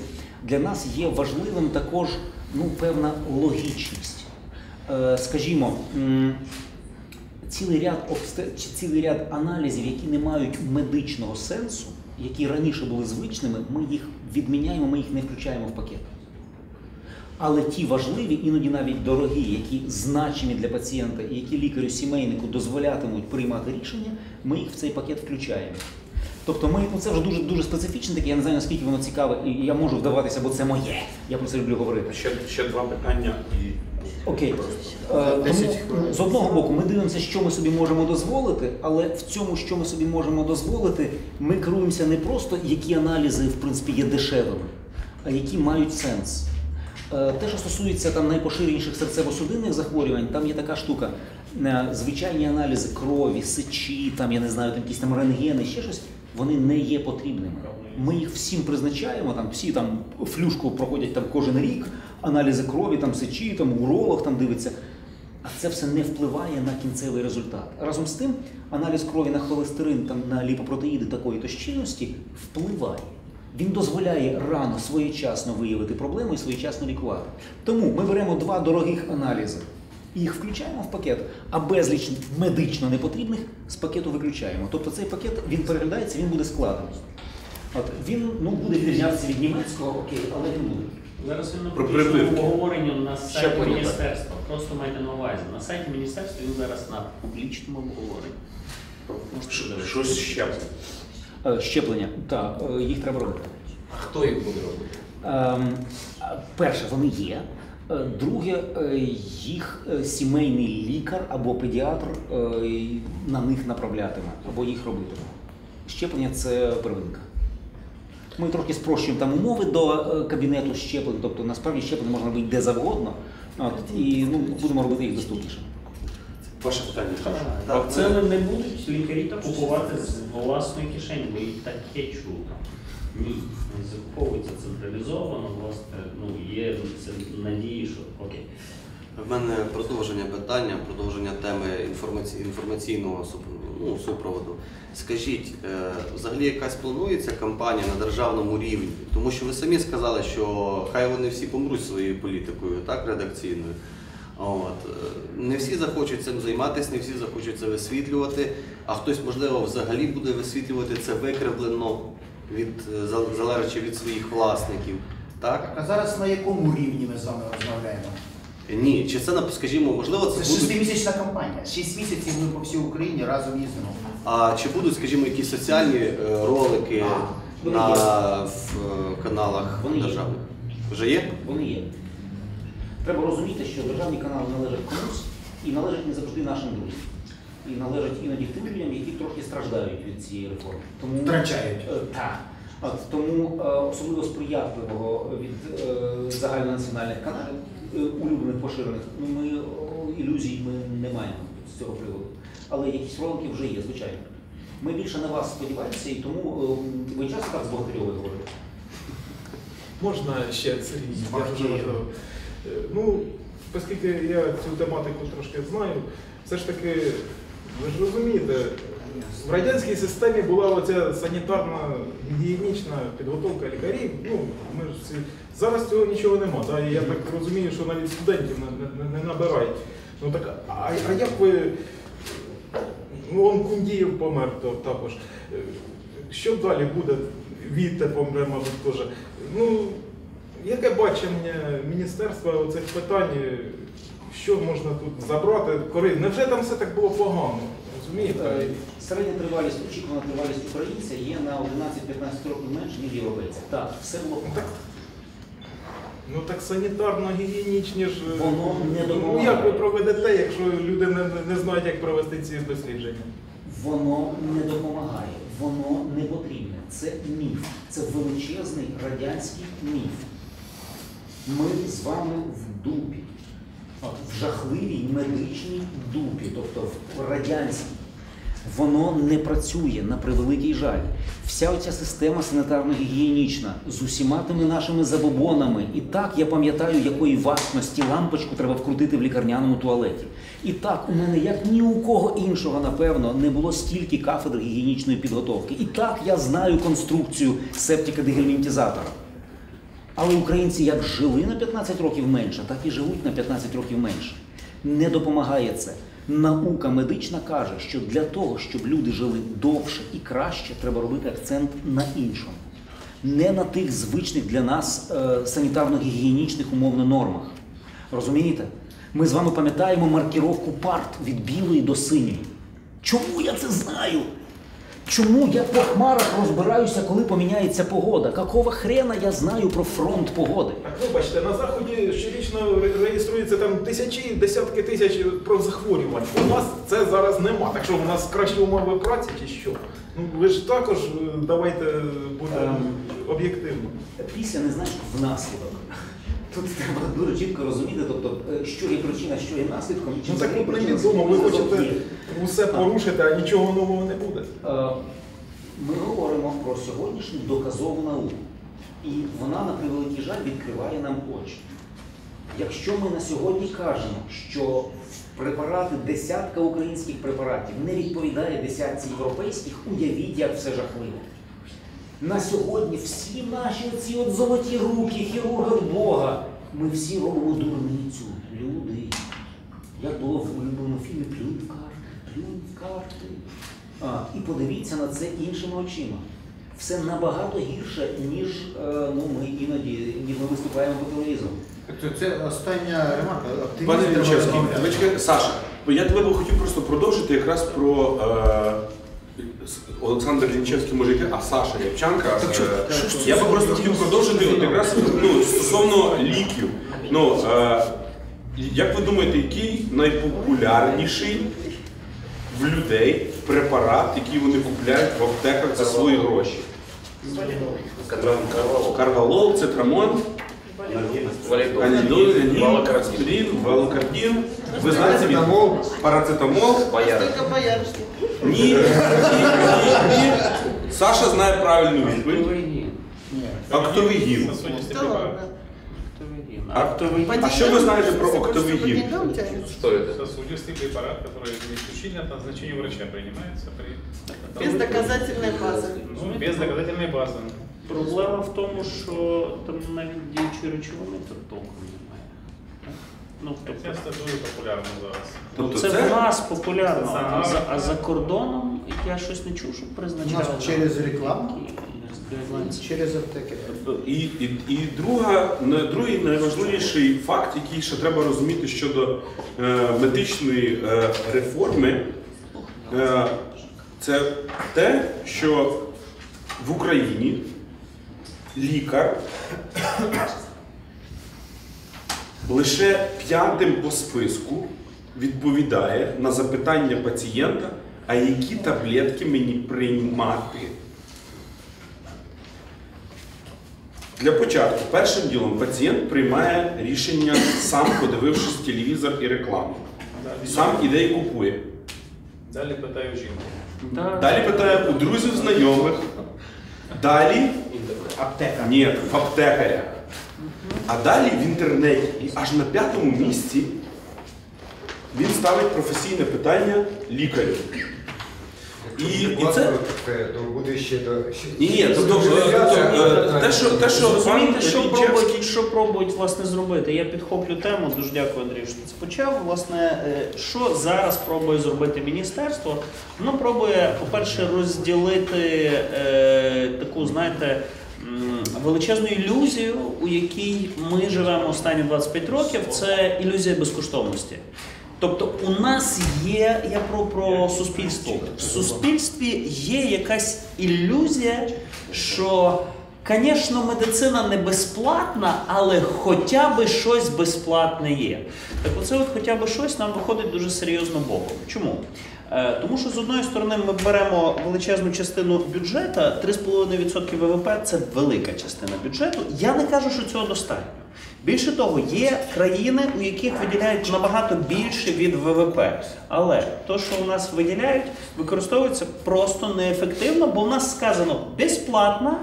S2: для нас є важливим також ну, певна логічність. Е, Скажімо, цілий ряд обсте... цілий ряд аналізів, які не мають медичного сенсу, які раніше були звичними, ми їх відміняємо, ми їх не включаємо в пакет. Але ті важливі, іноді навіть дорогі, які значимі для пацієнта і які лікарю сімейнику дозволятимуть приймати рішення, ми їх в цей пакет включаємо. Тобто ми, ну це вже дуже дуже специфічне таке, я не знаю наскільки воно цікаве, і я можу вдаватися, бо це моє. Я про це люблю говорити.
S1: Ще, ще два питання.
S2: Окей. Е, Тому, з одного боку, ми дивимося, що ми собі можемо дозволити, але в цьому, що ми собі можемо дозволити, ми керуємося не просто, які аналізи в принципі є дешевими, а які мають сенс. Е, Те, що стосується там найпоширеніших серцево-судинних захворювань, там є така штука. Е, Звичайні аналізи крові, сечі, там я не знаю, там якісь там рентгени, ще щось, вони не є потрібними. Ми їх всім призначаємо, там всі там флюшку проходять там кожен рік, аналізи крові, там сечі, там уролог там дивиться. А це все не впливає на кінцевий результат. Разом з тим, аналіз крові на холестерин, там на ліпопротеїди такої то щільності впливає. Він дозволяє рано своєчасно виявити проблему і своєчасно лікувати. Тому ми беремо два дорогих аналізи і їх включаємо в пакет, а безліч медично непотрібних з пакету виключаємо. Тобто цей пакет він переглядається, він буде складений. От він ну буде відрізнятися від німецького, окей, але він буде.
S9: Зараз він публічному обговоренню на сайті
S10: Щеплення,
S9: міністерства. Просто майте на увазі. На сайті міністерства він зараз на публічному обговоренні. Можете
S1: Щось ще.
S2: Е, Щеплення, так, е, їх треба робити.
S10: а хто їх буде робити?
S2: Ем, Перше, вони є. Е, Друге, їх сімейний лікар або педіатр на них направлятиме або їх робитиме. Щеплення це первинка. Ми трохи спрощуємо там умови до е, кабінету щеплень, тобто насправді щеплення можна робити де завгодно. От, і ну, будемо робити їх доступніше.
S1: Ваше питання.
S9: Так, Вакцини не будуть лікарі купувати з власної кишені, бо і таке чув. Ні, не закуповується централізовано, власне, ну є це надії, що окей.
S11: В мене продовження питання, продовження теми інформаці... інформаційного ну, супроводу. Скажіть, е, взагалі якась планується кампанія на державному рівні? Тому що ви самі сказали, що хай вони всі помруть своєю політикою, так, редакційною. От. Не всі захочуть цим займатися, не всі захочуть це висвітлювати, а хтось, можливо, взагалі буде висвітлювати це викривлено, від, е, залежачи від своїх власників. Так?
S3: А зараз на якому рівні ми з вами розмовляємо?
S11: Ні, чи це, скажімо, можливо, це
S3: Це
S11: будуть...
S3: шестимісячна кампанія. Шість місяців ми по всій Україні разом їздимо.
S11: А чи будуть, скажімо, якісь соціальні е, ролики
S2: вони
S11: на в, е, каналах
S2: Вони є.
S11: державних? Вже є?
S2: Вони є. Треба розуміти, що державні канали належать комусь і належать не завжди нашим друзям. І належать іноді тим людям, які трохи страждають від цієї реформи. Тому
S3: Втрачають.
S2: Е, Так. От, тому е, особливо сприятливого від е, загальнонаціональних каналів, улюблених поширених, ну, ми ілюзій ми не маємо з цього приводу. Але якісь ролики вже є, звичайно. Ми більше на вас сподіваємося, і тому е, ви часто так з Богатирьовою говорите?
S6: Можна ще Сергій, я дуже важливо. Е, Ну, оскільки я цю тематику трошки знаю, все ж таки, ви ж розумієте, в радянській системі була оця санітарна гігієнічна підготовка лікарів. Ну, ми ж всі... Зараз цього нічого нема. Да? Я так розумію, що навіть студентів не, не, не набирають. Ну так, а, а як ви. Ну, он Кундієв помер також. Що далі буде? Вітте помре, мабуть, теж. Ну, яке бачення міністерства цих питань, що можна тут забрати? Кори? Невже там все так було погано? Розумієте?
S2: Е, Середня тривалість, очікувана тривалість українця є на 11-15 років менше, ніж європейця. Так, все було
S6: Ну, так, ну так санітарно-гігієнічні ж. е,
S2: Воно не
S6: Ну
S2: допомагає.
S6: як ви проведете, якщо люди не, не- не знають, як провести ці дослідження?
S2: Воно не допомагає, воно не потрібне. Це міф, це величезний радянський міф. Ми з вами в дупі, От, в жахливій медичній дупі, тобто в радянській. Воно не працює на превеликий жаль. Вся оця система санітарно-гігієнічна з усіма тими нашими забобонами. І так я пам'ятаю, якої вартості лампочку треба вкрутити в лікарняному туалеті. І так у мене, як ні у кого іншого, напевно, не було стільки кафедр гігієнічної підготовки. І так я знаю конструкцію септика дегельмінтізатора. Але українці як жили на 15 років менше, так і живуть на 15 років менше. Не допомагає це. Наука медична каже, що для того, щоб люди жили довше і краще, треба робити акцент на іншому. Не на тих звичних для нас е, санітарно-гігієнічних умовно нормах. Розумієте? Ми з вами пам'ятаємо маркіровку парт від білої до синьої. Чому я це знаю? Чому я по хмарах розбираюся, коли поміняється погода? Какого хрена я знаю про фронт погоди?
S6: Так вибачте, на заході щорічно реєструється там тисячі, десятки тисяч про захворювань. У нас це зараз нема. Так що у нас кращі умови праці чи що? Ну ви ж також е, давайте будемо
S2: Ем.
S6: об'єктивно.
S2: Після не знаєш внаслідок. Тут треба дуже чітко розуміти, тобто, е, що є причина, що є наслідком. чи
S6: Ну так
S2: взагалі
S6: от
S2: причина
S6: ви хочете усе порушити, а нічого нового не буде.
S2: Е, Ми говоримо про сьогоднішню доказову науку. І вона, на превеликий жаль, відкриває нам очі. Якщо ми на сьогодні кажемо, що препарати, десятка українських препаратів не відповідає десятці європейських, уявіть, як все жахливо. На сьогодні всі наші оці от золоті руки, хірурга Бога, ми всі робимо дурницю. Люди. Як було в улюбленому фільмі Плюнь в карти, плюнь в карти. А, і подивіться на це іншими очима. Все набагато гірше, ніж е, ну, ми іноді ніж ми виступаємо по телевізору.
S3: Тобто це остання ремарка.
S1: Пане чекайте, Саша, я тебе хотів просто продовжити якраз про е, Олександр Лінчевський може йти, а Саша Рябчанка. е, я би просто хотів продовжити от якраз ну, стосовно ліків. Ну, е, як ви думаєте, який найпопулярніший в людей препарат, який вони купляють в аптеках за свої гроші? Карвалол, цитрамон.
S7: валидол.
S1: Анідол, Леонін,
S10: Валокардин.
S1: аспірин, валокардин. Ви знаєте, він парацетамол.
S11: Только боярышник.
S1: Ні, ні, ні, ні. Саша знає правильну відповідь.
S9: Актовий
S1: Актовигін.
S5: Сосудистый
S11: Да
S5: препарат.
S11: ладно.
S1: Актовий. А що ви знаєте про
S11: По
S1: октовигін?
S11: деньгам тянется.
S10: Что это?
S5: Сосудистый препарат, который исключительно от назначения врача принимается при...
S11: Без доказательной базы.
S5: Ну, без доказательной базы.
S9: Проблема в тому, що там навіть діючої речовини тут толком немає. Так? Ну,
S5: Це
S9: тобто,
S5: дуже популярно зараз.
S1: Тобто
S9: це,
S1: це-
S9: в нас популярно,
S5: Це
S9: а за, а за кордоном я щось не чув, щоб призначали.
S3: У нас через рекламу? Через аптеки.
S1: І, і, і друга, не- другий найважливіший факт, який ще треба розуміти щодо е, медичної е, реформи, е, це те, що в Україні лікар лише п'ятим по списку відповідає на запитання пацієнта, а які таблетки мені приймати. Для початку, першим ділом, пацієнт приймає рішення сам подивившись телевізор і рекламу. Сам іде і купує.
S5: Далі питаю жінку.
S9: Да.
S1: Далі питає у друзів, знайомих. Далі
S3: Аптека.
S1: ні, в аптекаря. А далі в інтернеті. І аж на п'ятому місці він ставить професійне питання лікарю. І, і це.
S4: буде ще до
S1: Ні, ні, тобто, е, тобто, е, те, що, те, що
S9: Розумієте, що пробують, що пробують власне зробити? Я підхоплю тему. Дуже дякую, Андрію, що ти це почав. Власне, е, що зараз пробує зробити міністерство? Воно пробує, по-перше, розділити е, таку, знаєте. Величезну ілюзію, у якій ми живемо останні 25 років, це ілюзія безкоштовності. Тобто у нас є, я про, про суспільство. В суспільстві є якась ілюзія, що, звісно, медицина не безплатна, але хоча б щось безплатне є. Так оце от хоча б щось нам виходить дуже серйозно боком. Чому? Е, Тому що з одної сторони ми беремо величезну частину бюджету, 3,5% ВВП це велика частина бюджету. Я не кажу, що цього достатньо. Більше того, є країни, у яких виділяють набагато більше від ВВП. Але то, що у нас виділяють, використовується просто неефективно, бо в нас сказано безплатно.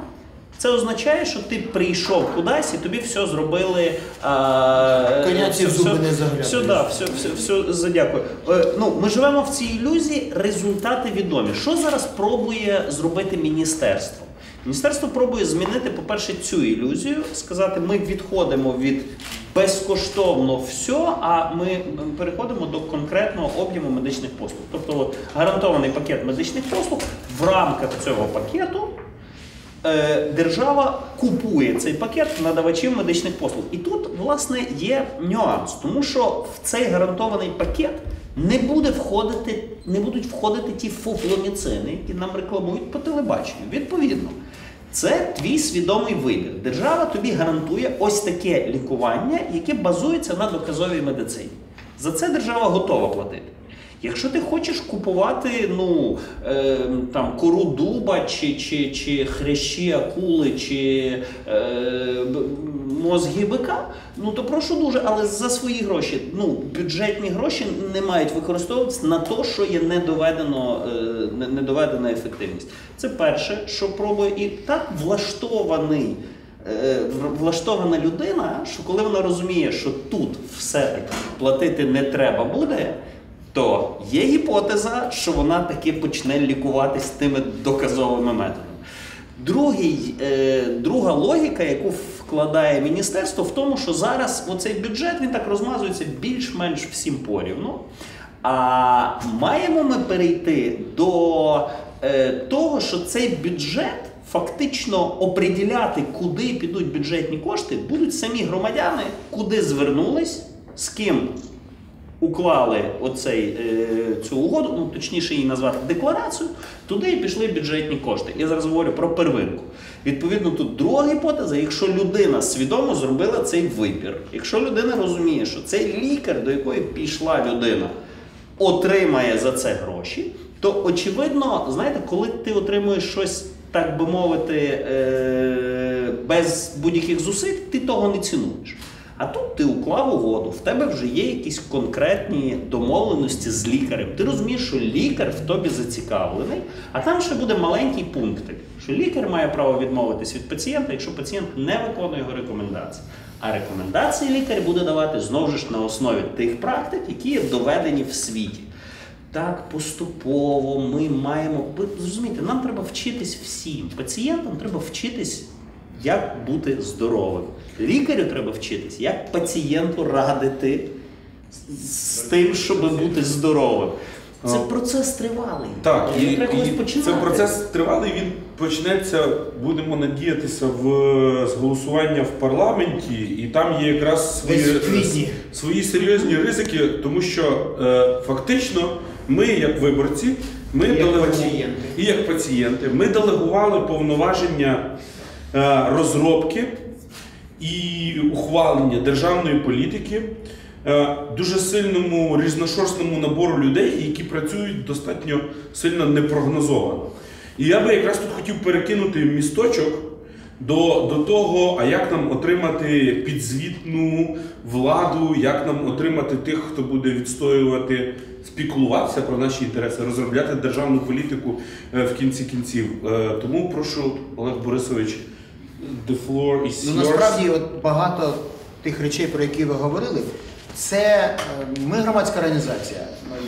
S9: Це означає, що ти прийшов кудись і тобі все зробили. А,
S3: Коняці в зуби не.
S9: Все, да, все, все, все, задякую. Е, ну, ми живемо в цій ілюзії, результати відомі. Що зараз пробує зробити міністерство? Міністерство пробує змінити, по-перше, цю ілюзію, сказати, ми відходимо від безкоштовно все, а ми переходимо до конкретного об'єму медичних послуг. Тобто от, гарантований пакет медичних послуг в рамках цього пакету е, держава купує цей пакет надавачів медичних послуг. І тут, власне, є нюанс, тому що в цей гарантований пакет не буде входити, не будуть входити ті фуфломіцини, які нам рекламують по телебаченню. Відповідно, це твій свідомий вибір. Держава тобі гарантує ось таке лікування, яке базується на доказовій медицині. За це держава готова платити. Якщо ти хочеш купувати ну, е, там, кору дуба, чи, чи, чи хрящі акули, чи е, мозги бика, ну то прошу дуже, але за свої гроші. Ну, бюджетні гроші не мають використовуватися на те, що є недоведено, е, не- недоведена ефективність. Це перше, що пробує, і так влаштований. е, Влаштована людина, що коли вона розуміє, що тут все-таки платити не треба буде, то є гіпотеза, що вона таки почне лікуватись тими доказовими методами. Другий, е, друга логіка, яку вкладає міністерство, в тому, що зараз оцей бюджет він так розмазується більш-менш всім порівну. А маємо ми перейти до е, того, що цей бюджет фактично оприділяти, куди підуть бюджетні кошти, будуть самі громадяни, куди звернулись, з ким уклали оцей, е, цю угоду, ну точніше її назвати декларацію, туди і пішли бюджетні кошти. Я зараз говорю про первинку. Відповідно, тут друга гіпотеза, якщо людина свідомо зробила цей вибір, якщо людина розуміє, що цей лікар, до якої пішла людина, отримає за це гроші, то очевидно, знаєте, коли ти отримуєш щось, так би мовити, е, без будь-яких зусиль, ти того не цінуєш. А тут ти уклав угоду, в тебе вже є якісь конкретні домовленості з лікарем. Ти розумієш, що лікар в тобі зацікавлений, а там ще буде маленький пунктик, що лікар має право відмовитись від пацієнта, якщо пацієнт не виконує його рекомендації. А рекомендації лікар буде давати знову ж на основі тих практик, які є доведені в світі. Так, поступово ми маємо. Ви зрозумієте, нам треба вчитись всім. Пацієнтам треба вчитись, як бути здоровим. Лікарю треба вчитись, як пацієнту радити з- тим, щоб бути здоровим. Це процес тривалий.
S1: Так, і,
S9: треба
S1: і
S9: починати.
S1: це процес тривалий, він почнеться, будемо надіятися, в, з голосування в парламенті, і там є якраз свої, свої серйозні ризики, тому що е, фактично ми, як виборці, ми
S3: І як
S1: делегу-
S3: пацієнти.
S1: і як пацієнти, ми делегували повноваження розробки і ухвалення державної політики е, дуже сильному різношорстному набору людей, які працюють достатньо сильно непрогнозовано. І я би якраз тут хотів перекинути місточок до, до того, а як нам отримати підзвітну владу, як нам отримати тих, хто буде відстоювати, спікулуватися про наші інтереси, розробляти державну політику е, в кінці кінців. Е, Тому прошу, Олег Борисович, the floor is
S3: Ну
S1: yours.
S3: насправді от багато тих речей, про які ви говорили, це е, ми громадська організація.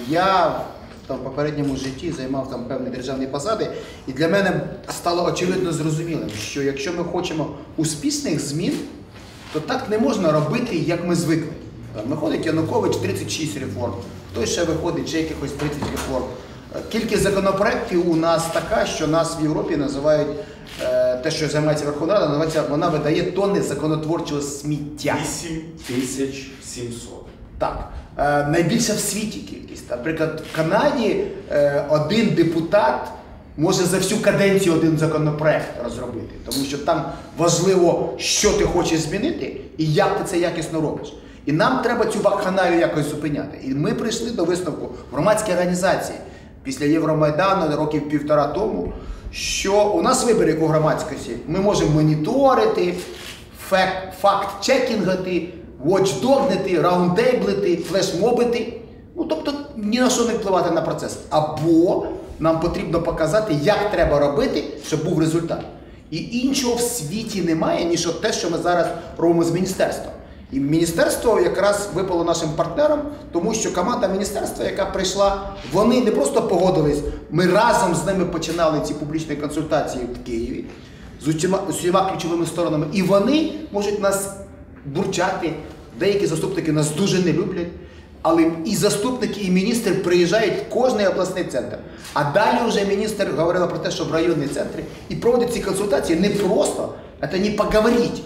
S3: Я там, в попередньому житті займав там певні державні посади, і для мене стало очевидно зрозумілим, що якщо ми хочемо успішних змін, то так не можна робити, як ми звикли. Там виходить Янукович 36 реформ, той ще виходить ще якихось 30 реформ. Кількість законопроєктів у нас така, що нас в Європі називають е, те, що займається Верховна Рада, називається, вона видає тонни законотворчого сміття.
S1: 8700.
S3: Так. Е, найбільша в світі кількість. Наприклад, в Канаді е, один депутат може за всю каденцію один законопроект розробити, тому що там важливо, що ти хочеш змінити і як ти це якісно робиш. І нам треба цю вакханалію якось зупиняти. І ми прийшли до висновку в громадській організації після Євромайдану років півтора тому, що у нас вибір у громадськості. Ми можемо моніторити, факт, факт-чекінгати, watchdogнити, раундтейблити, флешмобити. Ну, тобто ні на що не впливати на процес. Або нам потрібно показати, як треба робити, щоб був результат. І іншого в світі немає, ніж те, що ми зараз робимо з міністерством. І міністерство якраз випало нашим партнерам, тому що команда міністерства, яка прийшла, вони не просто погодились, ми разом з ними починали ці публічні консультації в Києві з усіма, усіма ключовими сторонами. І вони можуть нас бурчати. Деякі заступники нас дуже не люблять. Але і заступники, і міністр приїжджають в кожний обласний центр. А далі вже міністр говорила про те, що в районні центри і проводять ці консультації не просто, це не поговорити,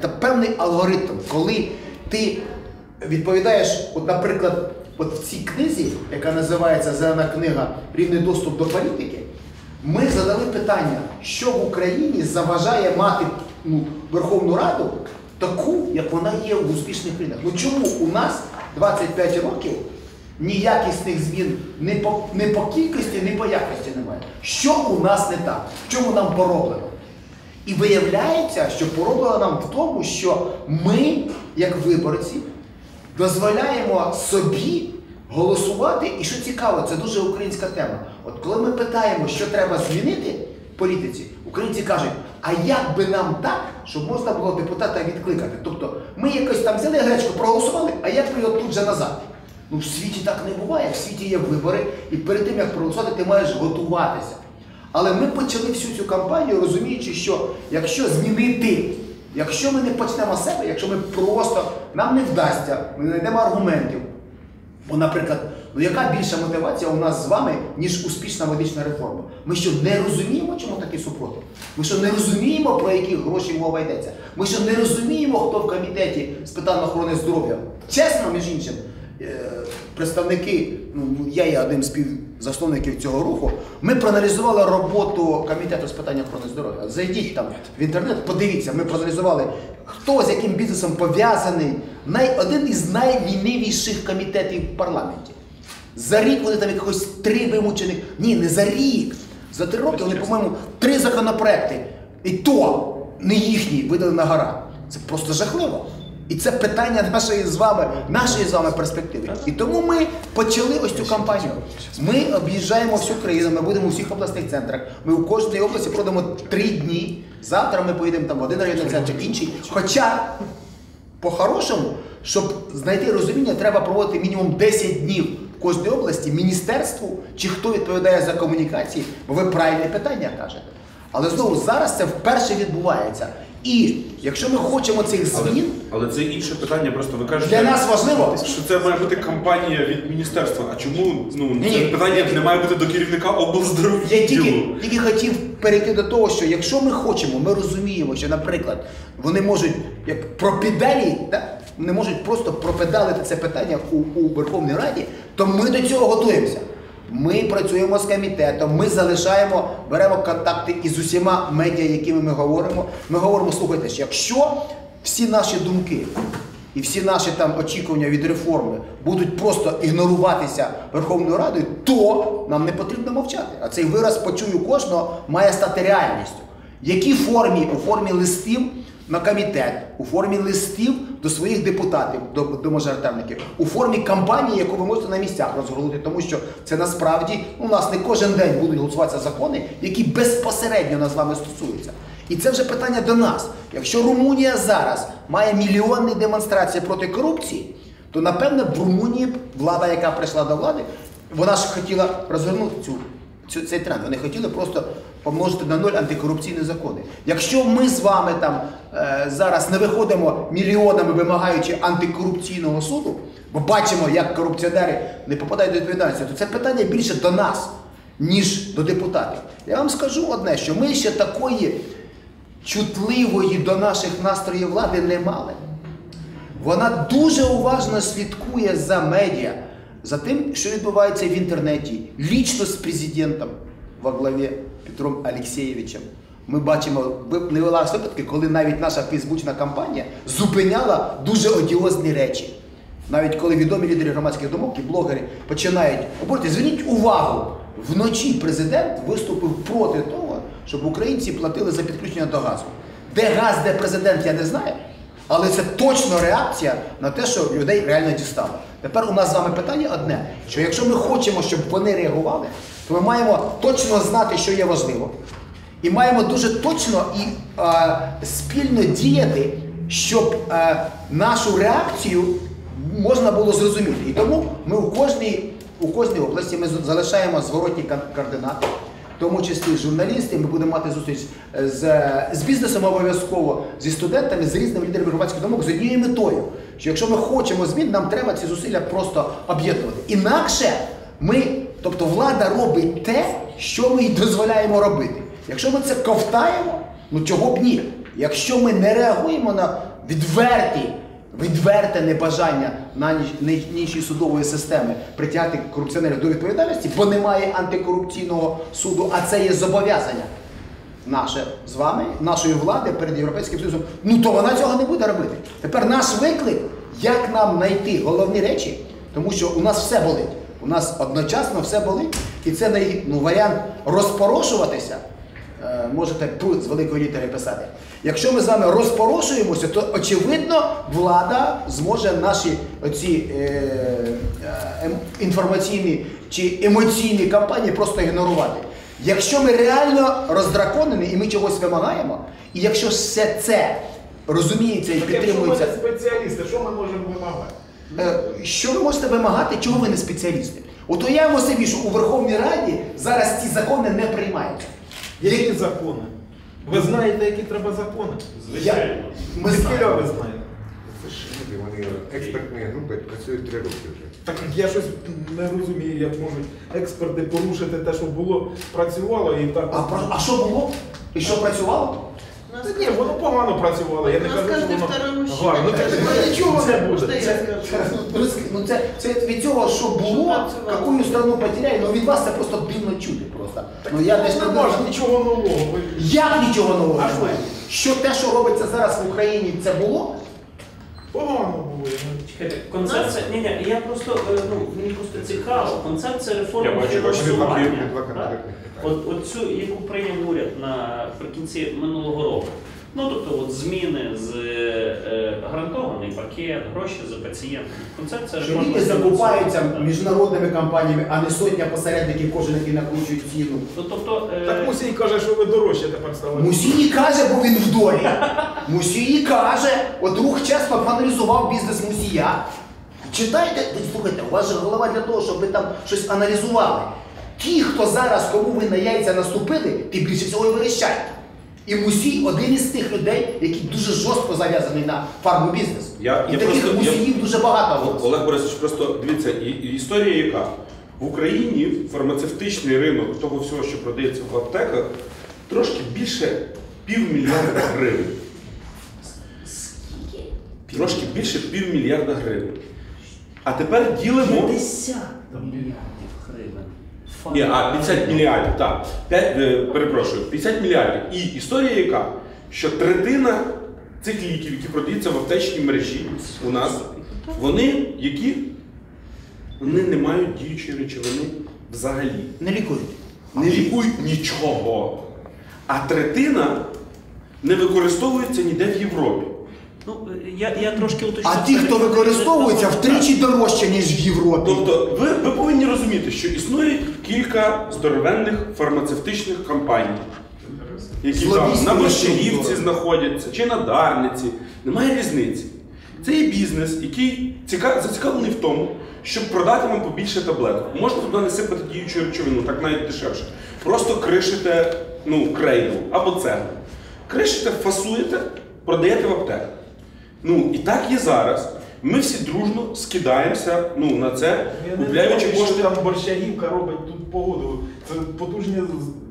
S3: це певний алгоритм, коли ти відповідаєш, от, наприклад, от в цій книзі, яка називається Зелена книга Рівний доступ до політики, ми задали питання, що в Україні заважає мати ну, Верховну Раду таку, як вона є в успішних країнах. Ну чому у нас 25 років ніякісних змін не по, не по кількості, ні по якості немає? Що у нас не так? В чому нам пороблено? І виявляється, що пороблено нам в тому, що ми, як виборці, дозволяємо собі голосувати. І що цікаво, це дуже українська тема. От коли ми питаємо, що треба змінити в політиці, українці кажуть, а як би нам так, щоб можна було депутата відкликати? Тобто ми якось там взяли гречку, проголосували, а як би його тут же назад? Ну в світі так не буває. В світі є вибори, і перед тим як проголосувати, ти маєш готуватися. Але ми почали всю цю кампанію, розуміючи, що якщо змінити, якщо ми не почнемо з себе, якщо ми просто нам не вдасться, ми не знайдемо аргументів. Бо, наприклад, ну яка більша мотивація у нас з вами, ніж успішна медична реформа? Ми що не розуміємо, чому такий супротив? Ми що не розуміємо, про які гроші мова йдеться? Ми що не розуміємо, хто в комітеті з питань охорони здоров'я? Чесно, між іншим, е, представники, ну я є одним з співзасновників цього руху. Ми проаналізували роботу комітету з питань охорони здоров'я. Зайдіть там в інтернет, подивіться, ми проаналізували, хто з яким бізнесом пов'язаний. Най, один із найлінивіших комітетів в парламенті. За рік вони там якихось три вимучених. Ні, не за рік. За три роки вони, по-моєму, три законопроекти. І то не їхній видалена гора. Це просто жахливо. І це питання нашої з вами, нашої з вами перспективи. І тому ми почали ось цю кампанію. Ми об'їжджаємо всю країну, ми будемо у всіх обласних центрах. Ми у кожній області пройдемо три дні. Завтра ми поїдемо там в один районний центр, інший. Хоча по-хорошому, щоб знайти розуміння, треба проводити мінімум 10 днів в кожній області міністерству чи хто відповідає за комунікації, бо ви правильне питання кажете. Але знову зараз це вперше відбувається. І якщо ми хочемо цих
S1: Але,
S3: змін,
S1: але це інше питання, просто ви кажете,
S3: Для нас важливо.
S1: що це має бути кампанія від міністерства. А чому ну,
S3: Ні,
S1: це
S3: ні.
S1: питання не має бути до керівника облздоров'я?
S3: Я тільки, тільки хотів перейти до того, що якщо ми хочемо, ми розуміємо, що, наприклад, вони можуть як пропідалі, да, не можуть просто пропедалити це питання у, у Верховній Раді, то ми до цього готуємося. Ми працюємо з комітетом, ми залишаємо, беремо контакти із усіма медіа, якими ми говоримо. Ми говоримо, слухайте, що якщо всі наші думки і всі наші там очікування від реформи будуть просто ігноруватися Верховною Радою, то нам не потрібно мовчати. А цей вираз почую кожного має стати реальністю. В якій формі? У формі листів на комітет, у формі листів до своїх депутатів, до, до мажоритарників, у формі кампанії, яку ви можете на місцях розгорнути, тому що це насправді у нас не кожен день будуть голосуватися закони, які безпосередньо нас з вами стосуються. І це вже питання до нас. Якщо Румунія зараз має мільйонні демонстрації проти корупції, то напевне в Румунії влада, яка прийшла до влади, вона ж хотіла розгорнути цю, цю, цей тренд. Вони хотіли просто помножити на нуль антикорупційні закони. Якщо ми з вами там е, зараз не виходимо мільйонами, вимагаючи антикорупційного суду, бо бачимо, як корупціонери не попадають до відповідальності, то це питання більше до нас, ніж до депутатів. Я вам скажу одне, що ми ще такої чутливої до наших настроїв влади не мали. Вона дуже уважно слідкує за медіа, за тим, що відбувається в інтернеті, лічно з президентом во главі Петром Олексєєвичем. Ми бачимо, ви- не вела випадки, коли навіть наша фейсбучна кампанія зупиняла дуже одіозні речі. Навіть коли відомі лідери громадських думок і блогери починають говорити, зверніть увагу, вночі президент виступив проти того, щоб українці платили за підключення до газу. Де газ, де президент, я не знаю. Але це точно реакція на те, що людей реально дістало. Тепер у нас з вами питання одне: що якщо ми хочемо, щоб вони реагували, то ми маємо точно знати, що є важливо, і маємо дуже точно і е, спільно діяти, щоб е, нашу реакцію можна було зрозуміти. І тому ми у кожній, у кожній області ми залишаємо зворотні координати. В тому числі журналісти, ми будемо мати зустріч е, з, з бізнесом обов'язково, зі студентами, з різними лідерами громадських думок з однією метою, що якщо ми хочемо змін, нам треба ці зусилля просто об'єднувати. Інакше ми, тобто влада робить те, що ми їй дозволяємо робити. Якщо ми це ковтаємо, ну чого б ні? Якщо ми не реагуємо на відверті відверте небажання на нинішньої судової системи притягти корупціонерів до відповідальності, бо немає антикорупційного суду, а це є зобов'язання наше з вами, нашої влади перед Європейським Союзом. Ну то вона цього не буде робити. Тепер наш виклик, як нам знайти головні речі, тому що у нас все болить. У нас одночасно все болить, і це най- ну, варіант розпорошуватися. Е, можете тут з великої літери писати. Якщо ми з вами розпорошуємося, то очевидно влада зможе наші оці е, е, ем- інформаційні чи емоційні кампанії просто ігнорувати. Якщо ми реально роздраконені і ми чогось вимагаємо, і якщо все це розуміється і
S6: Так якщо ми
S3: підтримується.
S6: не спеціалісти, що ми можемо вимагати?
S3: Е, Що ви можете вимагати, чого ви не спеціалісти? От уявимо собі, що у Верховній Раді зараз ці закони не приймаються.
S6: Які закони? Ви знаєте, які треба закони?
S1: Звичайно.
S3: Ми знаємо.
S6: ви знаєте?
S4: Це ж люди, вони експертні групи працюють три роки вже.
S6: Так я щось не розумію, як можуть експерти порушити те, що було, працювало і так.
S3: А, про- а що було? І що працювало?
S6: Та ні, воно погано працювало. Я не кажу, що воно гарно. Ну, це нічого не буде. Це-
S3: Ну, Ну це, це від цього, що було, яку страну потеряє, ну від вас це просто дивно чути просто. Ну я десь
S6: не
S3: не
S6: може нічого нового.
S3: Як нічого нового Що те, що робиться зараз в Україні, це було?
S6: Погано було.
S9: Чекайте, концепція. Ні, ні, я просто е, ну мені просто цікаво. Концепція реформи
S1: Я бачу
S9: фінансування. От, от цю, яку прийняв уряд наприкінці минулого року, Ну тобто, от зміни з е, гарантований пакет, гроші за пацієнта. Концепція
S3: Що
S9: реформи
S3: ліки закупаються
S9: так.
S3: міжнародними компаніями, а не сотня посередників, кожен який накручують ціну.
S9: Ну, тобто, е,
S6: Так Мусій каже, що ви дорожче тепер стали.
S3: Мусії каже, бо він в долі. Мусії каже, от рух чесно проаналізував бізнес мусія. Читайте, ви слухайте, у вас же голова для того, щоб ви там щось аналізували. Ті, хто зараз, кому ви на яйця наступили, ті більше всього і верещать. І мусій один із тих людей, який дуже жорстко зав'язаний на фармобізнес.
S1: Я-
S3: і
S1: я
S3: таких
S1: просто- я-
S3: мусіїв дуже багато. в нас.
S1: Олег Борисович, просто дивіться, і, і історія яка? В Україні фармацевтичний ринок того всього, що продається в аптеках, трошки більше півмільярда гривень. Трошки більше півмільярда гривень. А тепер ділимо.
S9: 50 мільярдів.
S1: Ні, а 50 мільярдів, так. П'ять- е, перепрошую, 50 мільярдів. І історія яка? Що третина цих ліків, які продаються в аптечній мережі у нас, вони які? Вони не мають діючої речовини взагалі.
S3: Не лікують.
S1: Не лікують нічого. А третина не використовується ніде в Європі.
S9: Ну, я, я трошки уточню.
S3: А ті, хто використовується, втричі дорожче, ніж в Європі.
S1: Тобто ви, ви повинні розуміти, що існує кілька здоровенних фармацевтичних компаній, які там на Борщагівці знаходяться чи на Дарниці. Немає різниці. Це є бізнес, який ціка- зацікавлений в тому, щоб продати вам побільше таблеток. Можна туди не сипати діючу речовину, так навіть дешевше. Просто кришите ну, крейду або цеглу. Кришите, фасуєте, продаєте в аптеку. Ну і так є зараз. Ми всі дружно скидаємося ну, на це,
S6: Я не
S1: купляючи
S6: думаю, що
S1: кошти.
S6: там борщагівка робить тут погоду. Це потужні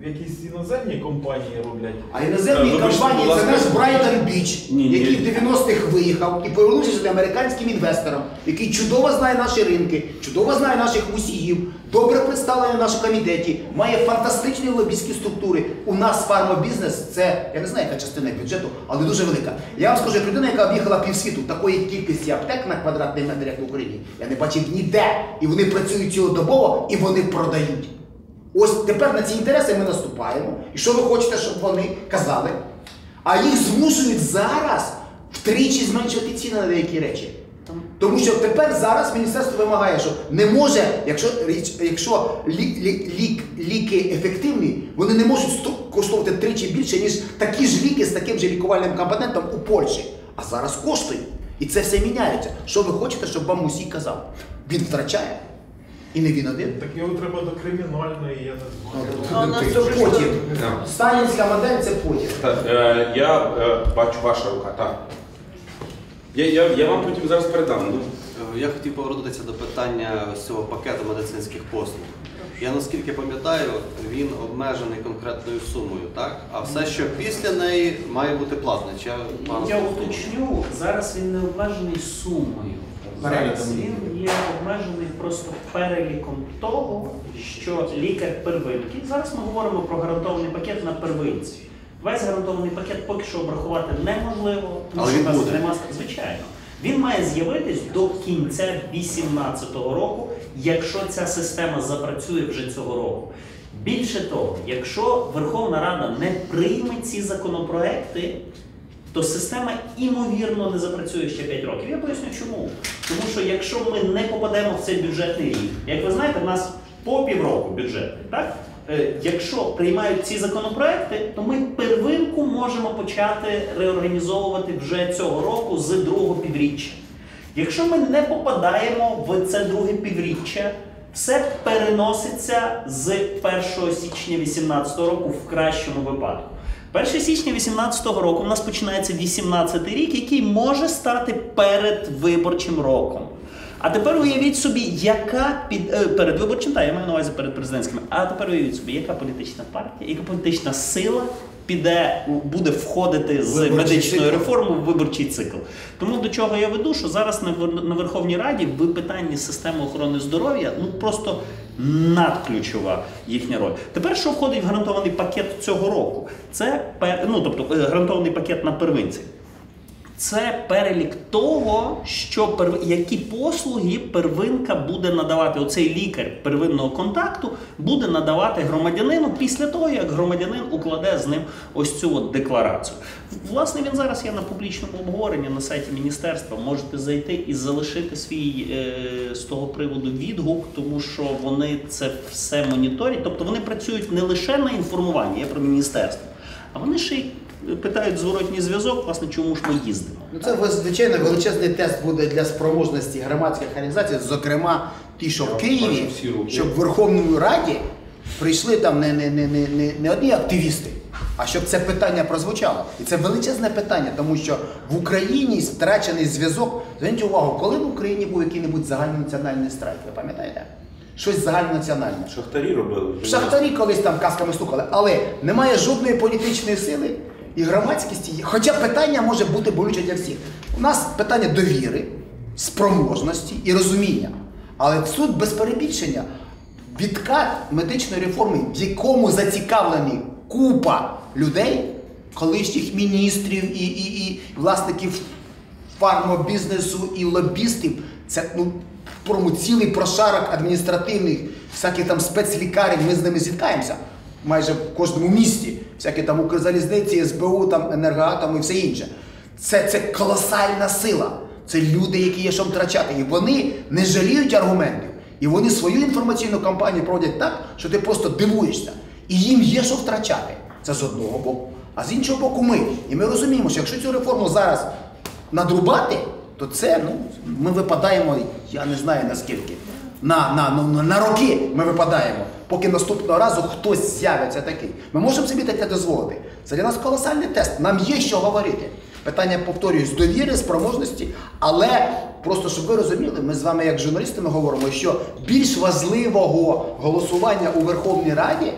S6: якісь іноземні компанії роблять.
S3: А іноземні
S1: Е, вибачте,
S3: компанії
S1: будь
S3: це
S1: ласка.
S3: наш Брайтон Біч,
S1: Ні, ні.
S3: який в 90-х виїхав і повернувся сюди американським інвесторам, який чудово знає наші ринки, чудово знає наших мусіїв, добре представлений в нашому комітеті, має фантастичні лобістські структури. У нас фармобізнес це я не знаю, яка частина бюджету, але дуже велика. Я вам скажу, як людина, яка об'їхала півсвіту, такої кількості аптек на квадратний метр, як в Україні, я не бачив ніде. І вони працюють цілодобово і вони продають. Ось тепер на ці інтереси ми наступаємо. І що ви хочете, щоб вони казали? А їх змушують зараз втричі зменшувати ціни на деякі речі. Тому що тепер зараз міністерство вимагає, що не може, якщо якщо лі, лі, лік, ліки ефективні, вони не можуть коштувати тричі більше, ніж такі ж ліки з таким же лікувальним компонентом у Польщі. А зараз коштують. І це все міняється. Що ви хочете, щоб вам усі казав? Він втрачає. І не він один.
S6: Так його треба до кримінальної, я не знаю.
S3: Це потім. Сталінська модель це потім.
S1: Е, я е, бачу ваша рука, так. Я, я, я вам потім зараз передам. Ну,
S11: Я хотів повернутися до питання ось цього пакету медицинських послуг. Я наскільки пам'ятаю, він обмежений конкретною сумою, так? А все, що після неї, має бути платне. Чи я
S9: Я уточню, зараз він не обмежений сумою. Зараз він є обмежений просто переліком того, що лікар первинки. Зараз ми говоримо про гарантований пакет на первинці. Весь гарантований пакет поки що обрахувати неможливо, тому
S11: Але
S9: що
S11: він
S9: нас
S11: буде.
S9: нема звичайно. Він має з'явитись до кінця 2018 року, якщо ця система запрацює вже цього року. Більше того, якщо Верховна Рада не прийме ці законопроекти, то система імовірно не запрацює ще 5 років. Я поясню чому. Тому що якщо ми не попадемо в цей бюджетний рік, як ви знаєте, в нас по півроку бюджетний, так? Е, Якщо приймають ці законопроекти, то ми первинку можемо почати реорганізовувати вже цього року з другого півріччя. Якщо ми не попадаємо в це друге півріччя, все переноситься з 1 січня 2018 року в кращому випадку. 1 січня 2018 року у нас починається 18 рік, який може стати передвиборчим роком. А тепер уявіть собі, яка під е, передвиборчим, так, я маю на увазі перед президентськими. А тепер уявіть собі, яка політична партія, яка політична сила піде, буде входити з
S3: Виборчий
S9: медичною
S3: цикл.
S9: реформою в виборчий цикл. Тому до чого я веду, що зараз на, на Верховній Раді в питанні системи охорони здоров'я ну просто надключова їхня роль. Тепер що входить в гарантований пакет цього року? Це ну, тобто е, гарантований пакет на первинці. Це перелік того, що перв... які послуги первинка буде надавати. Оцей лікар первинного контакту буде надавати громадянину після того, як громадянин укладе з ним ось цю от декларацію. Власне, він зараз є на публічному обговоренні на сайті міністерства. Можете зайти і залишити свій е, з того приводу відгук, тому що вони це все моніторять. Тобто вони працюють не лише на інформуванні, я про міністерство, а вони ще й питають зворотній зв'язок, власне, чому ж ми їздимо.
S3: Ну, це звичайно величезний тест буде для спроможності громадських організацій, зокрема ті, що в Києві, щоб в Верховній Раді прийшли там не, не, не, не, не, не одні активісти, а щоб це питання прозвучало. І це величезне питання, тому що в Україні втрачений зв'язок. Зверніть увагу, коли в Україні був який-небудь загальнонаціональний страйк, ви пам'ятаєте? Щось загальнонаціональне.
S1: Шахтарі робили.
S3: Шахтарі колись там касками стукали, але немає жодної політичної сили і громадськості. є. Хоча питання може бути болюче для всіх. У нас питання довіри, спроможності і розуміння. Але тут без перебільшення відкат медичної реформи, в якому зацікавлені купа людей, колишніх міністрів і, і, і власників фармобізнесу і лобістів. Це ну цілий прошарок адміністративних, всяких там спецлікарень, ми з ними зіткаємося майже в кожному місті, всякі там Укрзалізниці, СБУ, там енергоатом і все інше. Це, це колосальна сила. Це люди, які є що втрачати. І вони не жаліють аргументів. І вони свою інформаційну кампанію проводять так, що ти просто дивуєшся. І їм є що втрачати. Це з одного боку. А з іншого боку, ми. І ми розуміємо, що якщо цю реформу зараз надрубати, то це ну, ми випадаємо, я не знаю наскільки. На, на, на, на, на роки ми випадаємо, поки наступного разу хтось з'явиться такий. Ми можемо собі таке дозволити. Це для нас колосальний тест. Нам є що говорити. Питання повторююсь, довіри, спроможності, але просто щоб ви розуміли, ми з вами, як журналісти, говоримо, що більш важливого голосування у Верховній Раді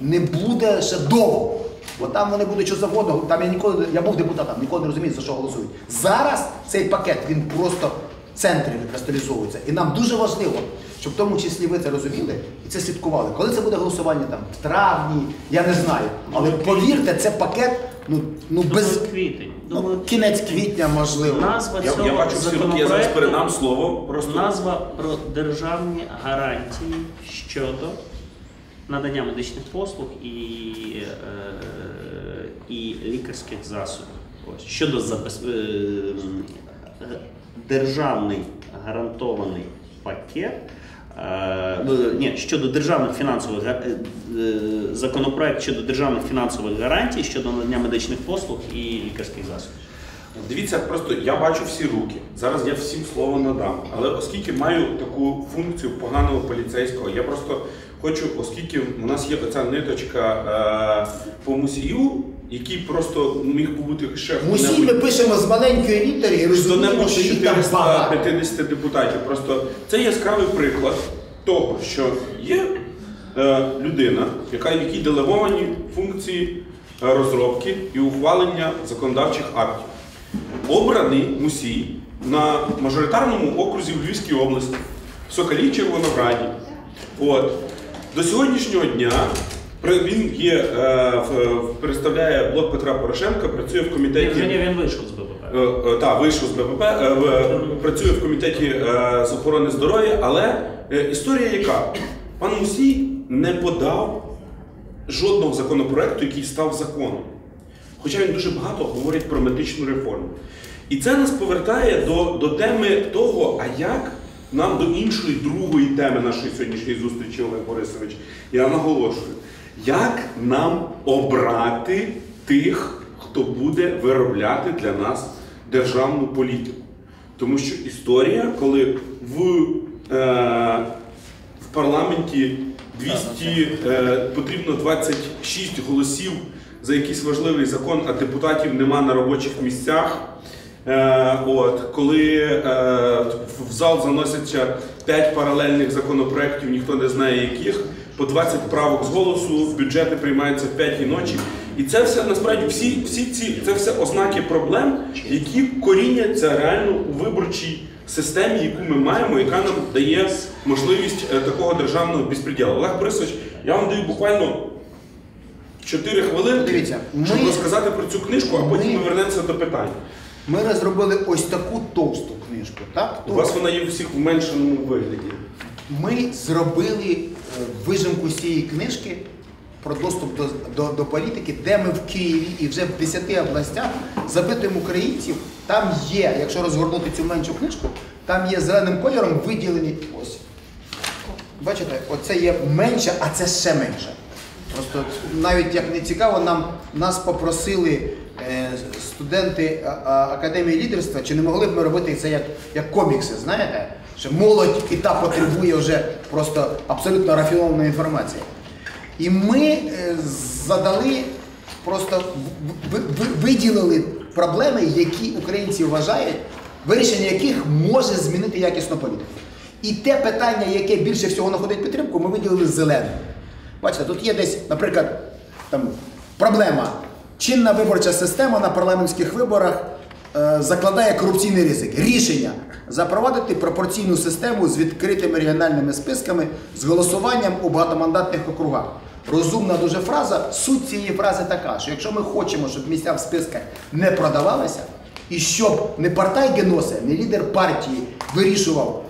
S3: не буде ще довго. Бо там вони будуть що завгодно. Там я ніколи я був депутатом, ніколи не розумію, за що голосують. Зараз цей пакет він просто центрі кристалізовується. І нам дуже важливо, щоб в тому числі ви це розуміли і це слідкували. Коли це буде голосування там в травні, я не знаю. Але повірте, це пакет ну, ну без
S9: Думаю, квітень.
S3: ну, кінець квітня можливо.
S9: Назва
S1: Я,
S9: цього
S1: я бачу всі руки, я зараз передам слово. Просто
S9: Назва про державні гарантії щодо надання медичних послуг і, е, і лікарських засобів. Ось. Щодо забез... державний гарантований пакет. е, ну, Ні, щодо державних фінансових е, е, законопроект щодо державних фінансових гарантій щодо надання медичних послуг і лікарських засобів.
S1: Дивіться, просто я бачу всі руки. Зараз я всім слово надам. Але оскільки маю таку функцію поганого поліцейського, я просто хочу, оскільки у нас є оця ниточка е, по мусію, який просто міг би бути ще
S3: Усі ми пишемо з маленької літери і розуміємо, що їх там багато.
S1: 450 депутатів. Просто це яскравий приклад того, що є е, людина, яка в якій делеговані функції е, розробки і ухвалення законодавчих актів. Обраний мусій на мажоритарному окрузі в Львівській області, в Соколі Червонограді. От. До сьогоднішнього дня він є, е, в- представляє блок Петра Порошенка, працює в комітеті.
S9: Ні, він вийшов з БПП.
S1: Е, е, Так, вийшов з БПП, е, в- працює в комітеті е, з охорони здоров'я, але е, історія яка? Пан Мусій не подав жодного законопроекту, який став законом. Хоча він дуже багато говорить про медичну реформу. І це нас повертає до, до теми того, а як нам до іншої другої теми нашої сьогоднішньої зустрічі, Олег Борисович, я наголошую, як нам обрати тих, хто буде виробляти для нас державну політику. Тому що історія, коли в, е, в парламенті 200, е, потрібно 26 голосів за якийсь важливий закон, а депутатів нема на робочих місцях. Е, от, коли е, в зал заносяться 5 паралельних законопроєктів, ніхто не знає яких, по 20 правок з голосу, бюджети приймаються в 5 ночі. І це все насправді всі, всі ці це все ознаки проблем, які коріняться реально у виборчій системі, яку ми маємо, яка нам дає можливість е, такого державного безпреділу. Олег Борисович, я вам даю буквально 4 хвилинки,
S3: Дивіться,
S1: щоб
S3: ми-
S1: розказати про цю книжку, а потім
S3: ми-
S1: ми вернемося до питань.
S3: Ми розробили ось таку товсту книжку. Так?
S1: У вас вона є у всіх в меншому вигляді.
S3: Ми зробили е, вижимку з цієї книжки про доступ до, до, до політики, де ми в Києві і вже в 10 областях запитуємо українців. Там є, якщо розгорнути цю меншу книжку, там є зеленим кольором виділені ось. Бачите, оце є менше, а це ще менше. Просто навіть як не цікаво, нам нас попросили студенти а- а- академії лідерства, чи не могли б ми робити це як, як комікси, знаєте? Що молодь і та потребує вже просто абсолютно рафінованої інформації. І ми е, задали, просто виділили проблеми, які українці вважають, вирішення яких може змінити якісну політику. І те питання, яке більше всього знаходить підтримку, ми виділили зеленим. Бачите, тут є десь, наприклад, там, проблема. Чинна виборча система на парламентських виборах е, закладає корупційний ризик. Рішення запровадити пропорційну систему з відкритими регіональними списками з голосуванням у багатомандатних округах. Розумна дуже фраза. Суть цієї фрази така, що якщо ми хочемо, щоб місця в списках не продавалися, і щоб не партай Геноса, не лідер партії вирішував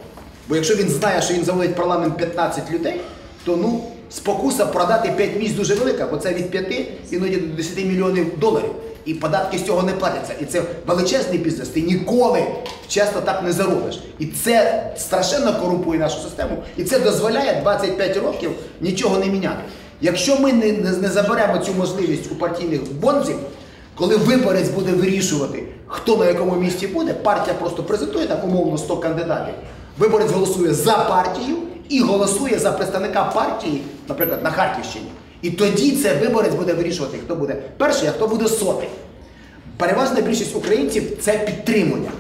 S3: Бо якщо він знає, що він заводить парламент 15 людей, то ну спокуса продати 5 місць дуже велика, бо це від 5 іноді до 10 мільйонів доларів. І податки з цього не платяться. І це величезний бізнес. Ти ніколи чесно так не заробиш. І це страшенно корумпує нашу систему. І це дозволяє 25 років нічого не міняти. Якщо ми не, не, не заберемо цю можливість у партійних бонзів, коли виборець буде вирішувати, хто на якому місці буде, партія просто презентує там умовно 100 кандидатів. Виборець голосує за партію і голосує за представника партії, наприклад, на Харківщині. І тоді це виборець буде вирішувати, хто буде перший, а хто буде сотий. Переважна більшість українців це підтримує.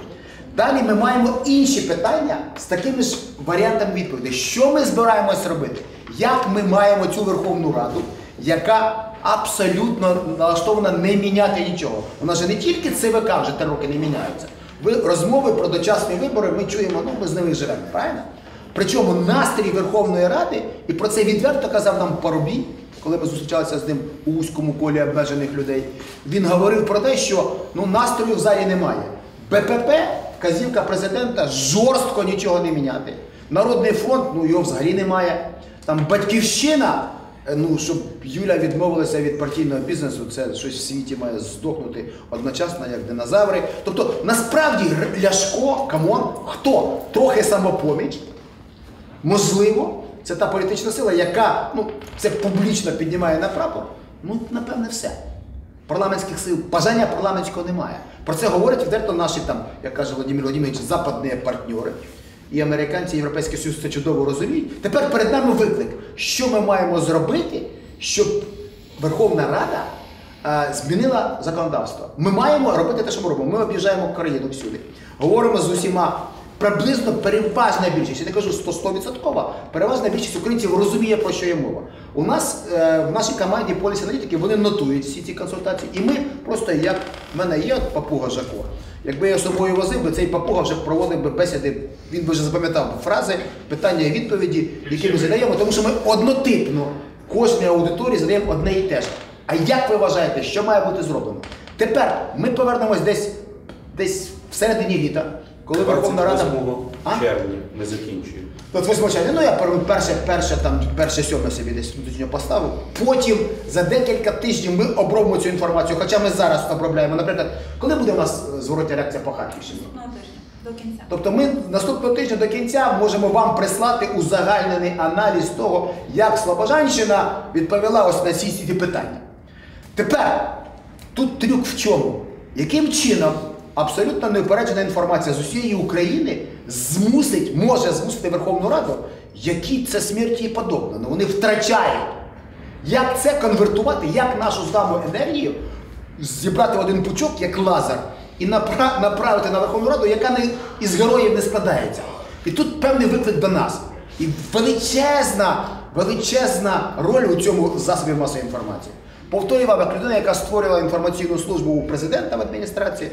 S3: Далі ми маємо інші питання з такими ж варіантами відповідей. Що ми збираємось робити? Як ми маємо цю Верховну Раду, яка абсолютно налаштована не міняти нічого? Вона ж не тільки ЦВК вже три роки не міняються. Ви розмови про дочасні вибори ми чуємо, ну ми з ними живемо, правильно? Причому настрій Верховної Ради, і про це відверто казав нам Парубій, коли ми зустрічалися з ним у вузькому колі обмежених людей. Він говорив про те, що ну, настрою в залі немає. БПП, вказівка президента, жорстко нічого не міняти. Народний фронт, ну його взагалі немає. Там батьківщина, е, ну щоб Юля відмовилася від партійного бізнесу, це щось в світі має здохнути одночасно, як динозаври. Тобто, насправді Ляшко, come on, хто? Трохи самопоміч. Можливо, це та політична сила, яка ну, це публічно піднімає на прапор. Ну, напевне, все. Парламентських сил, бажання парламентського немає. Про це говорять відверто наші там, як каже Володимир Володимирович, западні партнери. І американці, і Європейський Союз це чудово розуміють. Тепер перед нами виклик, що ми маємо зробити, щоб Верховна Рада е, змінила законодавство. Ми маємо робити те, що ми робимо. Ми об'їжджаємо країну всюди. Говоримо з усіма. Приблизно переважна більшість, я не кажу 100%, переважна більшість українців розуміє, про що є мова. У нас е, в нашій команді полісі аналітики вони нотують всі ці консультації, і ми просто як в мене є от папуга Жако. Якби я собою возив би, цей папуга вже проводив би бесіди, він би вже запам'ятав фрази, питання і відповіді, які ми задаємо, тому що ми однотипно кожній аудиторії задаємо одне і те ж. А як ви вважаєте, що має бути зроблено? Тепер ми повернемось десь, десь всередині літа, коли Верховна Рада.
S1: 28
S3: А?
S1: червня ми закінчуємо.
S3: От восьмого червня, ну я пер- перше, перше, там, перше сьоме собі десь внутрішньо поставив. Потім за декілька тижнів ми обробимо цю інформацію, хоча ми зараз обробляємо. Наприклад, коли буде у нас е, зворотня реакція по Харківщині?
S12: Наступного тижня до кінця.
S3: Тобто ми наступного тижня до кінця можемо вам прислати узагальнений аналіз того, як Слобожанщина відповіла ось на ці ці питання. Тепер тут трюк в чому? Яким чином абсолютно неупереджена інформація з усієї України змусить, може змусити Верховну Раду, які це смерті і подобне. Ну, вони втрачають. Як це конвертувати, як нашу з вами енергію зібрати в один пучок, як лазер, і напра- направити на Верховну Раду, яка не, із героїв не складається. І тут певний виклик до нас. І величезна, величезна роль у цьому засобі масової інформації. Повторюю вам, як людина, яка створила інформаційну службу у президента в адміністрації,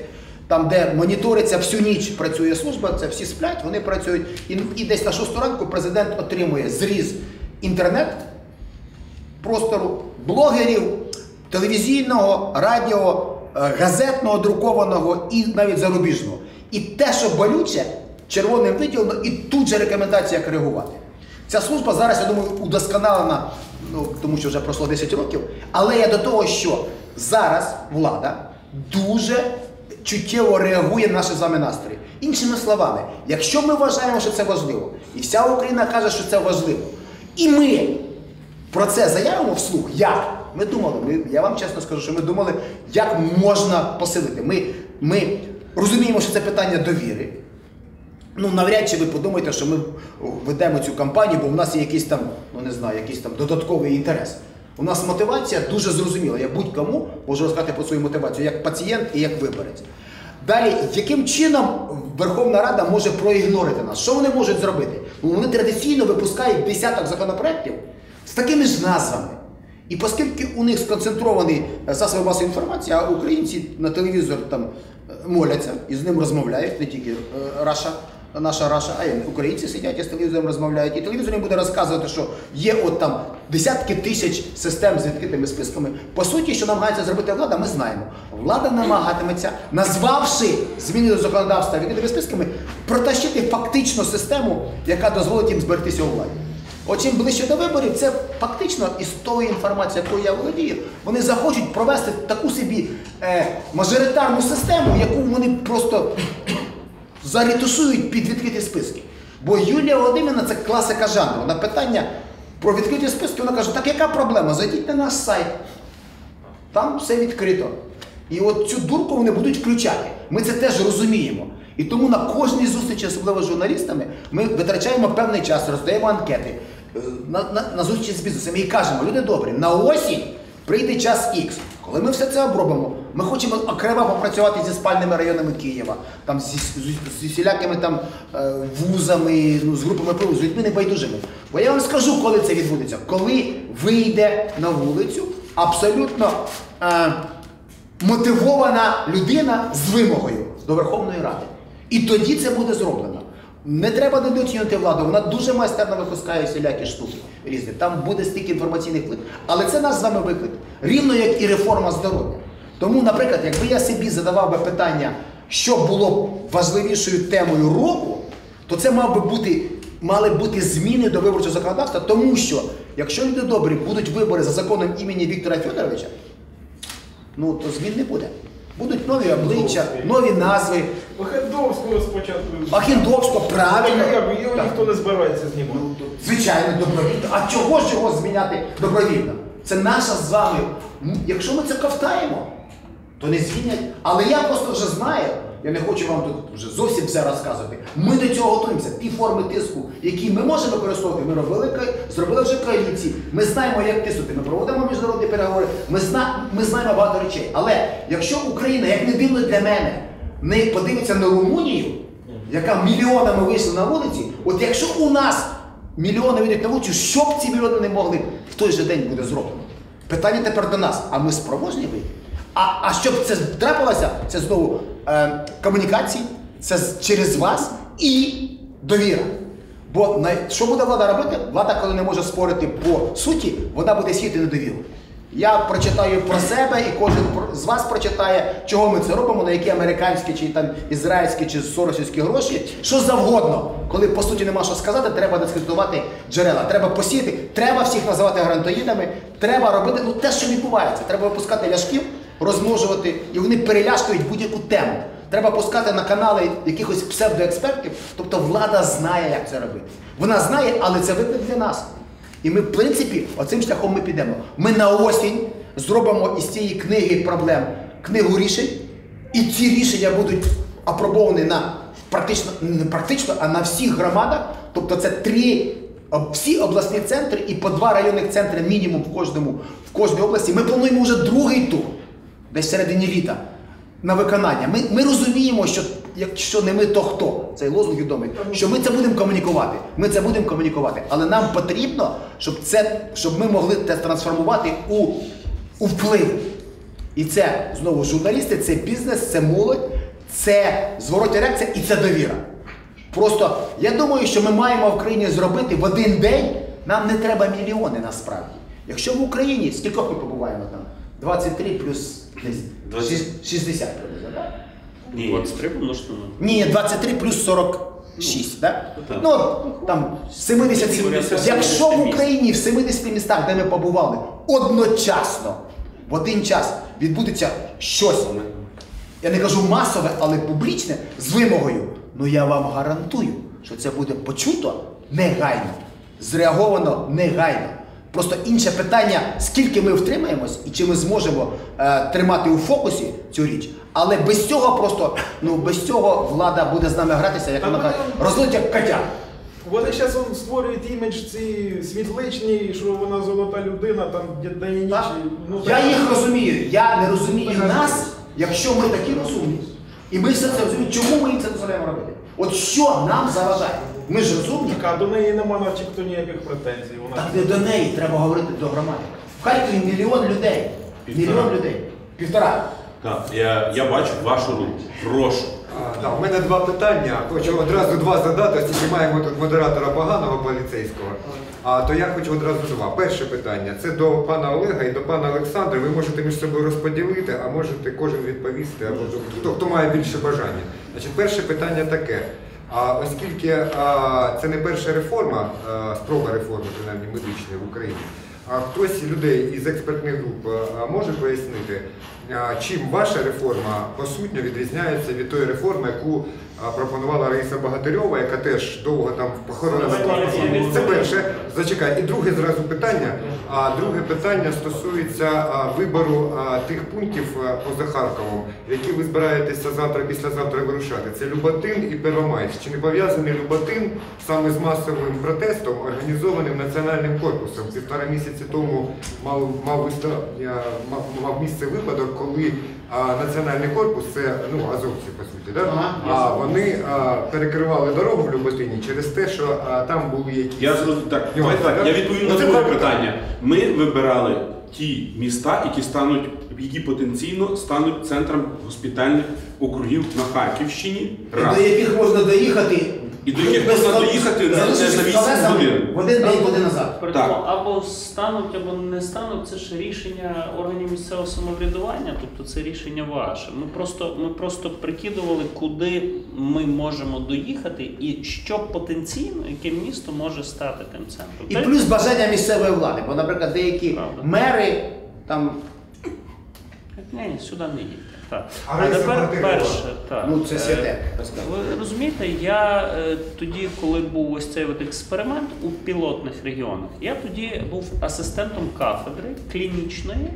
S3: там, де моніториться всю ніч працює служба, це всі сплять, вони працюють. І, і десь на шосту ранку президент отримує зріз інтернет, простору, блогерів, телевізійного, радіо, газетного, друкованого і навіть зарубіжного. І те, що болюче, червоним виділено, і тут же рекомендація як реагувати. Ця служба зараз, я думаю, удосконалена, ну, тому що вже пройшло 10 років. Але я до того, що зараз влада дуже чуттєво реагує на наші з вами настрої. Іншими словами, якщо ми вважаємо, що це важливо, і вся Україна каже, що це важливо, і ми про це заявимо вслух, як? Ми думали, ми, я вам чесно скажу, що ми думали, як можна посилити. Ми, ми розуміємо, що це питання довіри. Ну, навряд чи ви подумаєте, що ми ведемо цю кампанію, бо в нас є якийсь там, ну не знаю, якийсь там додатковий інтерес. У нас мотивація дуже зрозуміла. Я будь-кому можу розказати про свою мотивацію, як пацієнт і як виборець. Далі, яким чином Верховна Рада може проігнорити нас? Що вони можуть зробити? Ну, вони традиційно випускають десяток законопроєктів з такими ж назвами. І оскільки у них сконцентрований е, засоби масової інформації, а українці на телевізор там моляться і з ним розмовляють, не тільки е, Раша, наша Раша, а й українці сидять і з телевізором розмовляють. І телевізор їм буде розказувати, що є от там десятки тисяч систем з відкритими списками. По суті, що намагається зробити влада, ми знаємо. Влада намагатиметься, назвавши зміни до законодавства відкритими списками, протащити фактично систему, яка дозволить їм зберегтися у владі. От чим ближче до виборів, це фактично із тої інформації, якою я володію, вони захочуть провести таку собі е, мажоритарну систему, яку вони просто зарітушують під відкриті списки. Бо Юлія Володимирівна це класика жанру. На питання про відкриті списки вона каже, так яка проблема? Зайдіть на наш сайт. Там все відкрито. І от цю дурку вони будуть включати. Ми це теж розуміємо. І тому на кожній зустрічі, особливо з журналістами, ми витрачаємо певний час, роздаємо анкети е, на, на, на зустрічі з бізнесом і кажемо, люди добрі, на осінь прийде час Х. Коли ми все це обробимо, ми хочемо окремо попрацювати зі спальними районами Києва, там зі, з, усілякими там е, вузами, ну, з групами впливу, з людьми небайдужими. Бо я вам скажу, коли це відбудеться. Коли вийде на вулицю абсолютно е, мотивована людина з вимогою до Верховної Ради. І тоді це буде зроблено. Не треба недооцінювати владу, вона дуже майстерно випускає всілякі штуки різні. Там буде стільки інформаційних вплив. Але це наш з вами виклик. Рівно як і реформа здоров'я. Тому, наприклад, якби я собі задавав би питання, що було б важливішою темою року, то це мав би бути, мали б бути зміни до виборчого законодавства, тому що якщо люди добрі будуть вибори за законом імені Віктора Федоровича, ну то змін не буде. Будуть нові обличчя, нові назви.
S6: Охендовського спочатку.
S3: Ахіндовського, правильно.
S6: Його ніхто не збирається знімати.
S3: Звичайно, добровільно. А чого ж його зміняти добровільно? Це наша з вами. Якщо ми це ковтаємо, то не звільнять. Але я просто вже знаю, я не хочу вам тут вже зовсім все розказувати. Ми до цього готуємося. Ті форми тиску, які ми можемо використовувати, ми робили зробили вже коаліції. Ми знаємо, як тиснути. Ми проводимо міжнародні переговори. Ми, зна, ми знаємо багато речей. Але якщо Україна, як не дивно для мене, не подивиться на Румунію, яка мільйонами вийшла на вулиці, от якщо у нас мільйони вийдуть на вулицю, що б ці мільйони не могли в той же день буде зроблено? Питання тепер до нас, а ми спроможні вийти? А, а щоб це трапилося, це знову е, комунікації, це через вас і довіра. Бо на, що буде влада робити? Влада, коли не може спорити по суті, вона буде сіяти недовіру. Я прочитаю про себе, і кожен з вас прочитає, чого ми це робимо, на які американські, чи там ізраїльські, чи соросівські гроші, що завгодно. Коли по суті нема що сказати, треба дискредитувати джерела. Треба посіяти, треба всіх називати грантоїдами, треба робити ну, те, що відбувається. Треба випускати ляшків, розмножувати, і вони переляшкують будь-яку тему. Треба пускати на канали якихось псевдоекспертів. Тобто влада знає, як це робити. Вона знає, але це виклик для нас. І ми, в принципі, оцим шляхом ми підемо. Ми на осінь зробимо із цієї книги проблем книгу рішень, і ці рішення будуть апробовані на практично не практично, а на всіх громадах. Тобто це три всі обласні центри і по два районних центри мінімум в кожному в кожній області. Ми плануємо вже другий тур, десь середині літа. На виконання. Ми, ми розуміємо, що якщо не ми, то хто? Цей лозунг відомий. Що ми це будемо комунікувати. Ми це будемо комунікувати. Але нам потрібно, щоб це, щоб ми могли це трансформувати у, у вплив. І це знову журналісти, це бізнес, це молодь, це зворотня реакція і це довіра. Просто я думаю, що ми маємо в країні зробити в один день. Нам не треба мільйони насправді. Якщо в Україні, скількох ми побуваємо там? 23 плюс десь
S1: 20.
S3: 60 приблизно, так?
S1: Ні.
S9: 23 помножити на
S3: Ні, 23 плюс 46, так?
S1: так.
S3: Ну, от, там 70.
S9: 70
S3: Якщо в. Україні в 70 містах, де ми побували, одночасно, в один час відбудеться щось, я не кажу масове, але публічне, з вимогою, ну я вам гарантую, що це буде почуто негайно, зреаговано негайно. Просто інше питання, скільки ми втримаємось і чи ми зможемо е, тримати у фокусі цю річ. Але без цього просто, ну без цього влада буде з нами гратися, як вона каже, розлить як котя.
S6: Вони зараз створюють імідж ці світличні, що вона золота людина, там де день і ніч.
S3: Так?
S6: Ну,
S3: Я
S6: так.
S3: їх розумію, я не розумію нас, якщо ми такі розумні. І ми все це розуміємо, чому ми їм це дозволяємо робити? От що нам заважає? Ми ж розумні.
S6: Так, а до неї нема начебто ніяких претензій. Вона
S3: Так не до неї треба говорити до громади. В Харкові мільйон людей. Мільйон людей. Півтора.
S1: Так, я, я бачу вашу руку. Прошу.
S4: А, да, у мене два питання. Хочу одразу два задати, оскільки маємо тут модератора поганого поліцейського. А то я хочу одразу два. Перше питання це до пана Олега і до пана Олександра. Ви можете між собою розподілити, а можете кожен відповісти, або хто, хто має більше бажання. Значить, перше питання таке. А оскільки це не перша реформа, а, спроба реформи, принаймні медичної в Україні. А хтось людей із експертних груп може пояснити, чим ваша реформа по сутню відрізняється від тої реформи, яку пропонувала Раїса Богатирьова, яка теж довго там в похоронах. Це перше. Зачекай. І друге зразу питання. А друге питання стосується а, вибору а, тих пунктів а, поза Харковом, які ви збираєтеся завтра, післязавтра вирушати. Це Люботин і Первомайськ. Чи не пов'язаний Люботин саме з масовим протестом, організованим національним корпусом? Півтора місяці тому мав мав, мав, мав місце випадок, коли а, національний корпус це ну азовці по суті, да?
S3: Ага.
S4: а вони а, перекривали дорогу в Люботині через те, що а, там були якісь
S1: Я зрозумів так.
S4: Його,
S1: так.
S4: так?
S1: Я відповім
S4: Ну,
S1: на
S4: це
S1: друге
S4: правда.
S1: питання. Ми вибирали ті міста, які стануть, які потенційно стануть центром госпітальних округів на Харківщині. Раз.
S3: До яких можна доїхати.
S1: І до яких можна доїхати не- за
S3: з
S1: вісім годин.
S3: Один день, один назад.
S9: При тому або стануть, або не стануть, це ж рішення органів місцевого самоврядування, тобто це рішення ваше. Ми просто, ми просто прикидували, куди ми можемо доїхати і що потенційно, яке місто може стати тим центром.
S3: І плюс бажання місцевої влади. Бо, наприклад, деякі
S9: Правда.
S3: мери там,
S9: Ні, сюди не їдьте. Так.
S4: А
S9: А, тепер перше, так.
S3: ну це
S9: Е,
S3: святе.
S9: Ви розумієте, я е, тоді, коли був ось цей от експеримент у пілотних регіонах, я тоді був асистентом кафедри клінічної,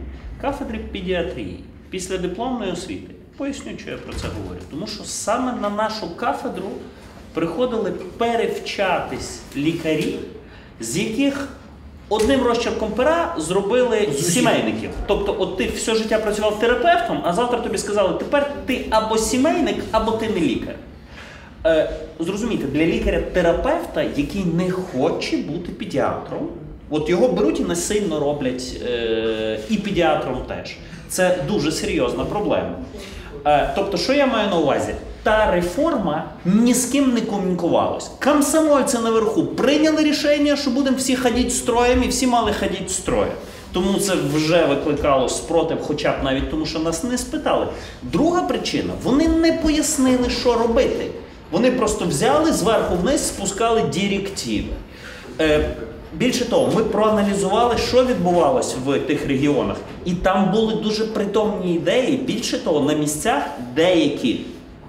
S9: кафедри педіатрії після дипломної освіти. Поясню, що я про це говорю. Тому що саме на нашу кафедру приходили перевчатись лікарі, з яких одним розчерком пера зробили сімейників. Тобто, от ти все життя працював терапевтом, а завтра тобі сказали, тепер ти або сімейник, або ти не лікар. Е, зрозумійте, для лікаря-терапевта, який не хоче бути педіатром, от його беруть і насильно роблять е, і педіатром теж. Це дуже серйозна проблема. Е, тобто, що я маю на увазі? Та реформа ні з ким не комунікувалась. Комсомольці наверху прийняли рішення, що будемо всі ходити строєм, і всі мали ходити строєм. Тому це вже викликало спротив, хоча б навіть тому, що нас не спитали. Друга причина вони не пояснили, що робити. Вони просто взяли зверху вниз, спускали директиви. Більше того, ми проаналізували, що відбувалось в тих регіонах, і там були дуже притомні ідеї. Більше того, на місцях деякі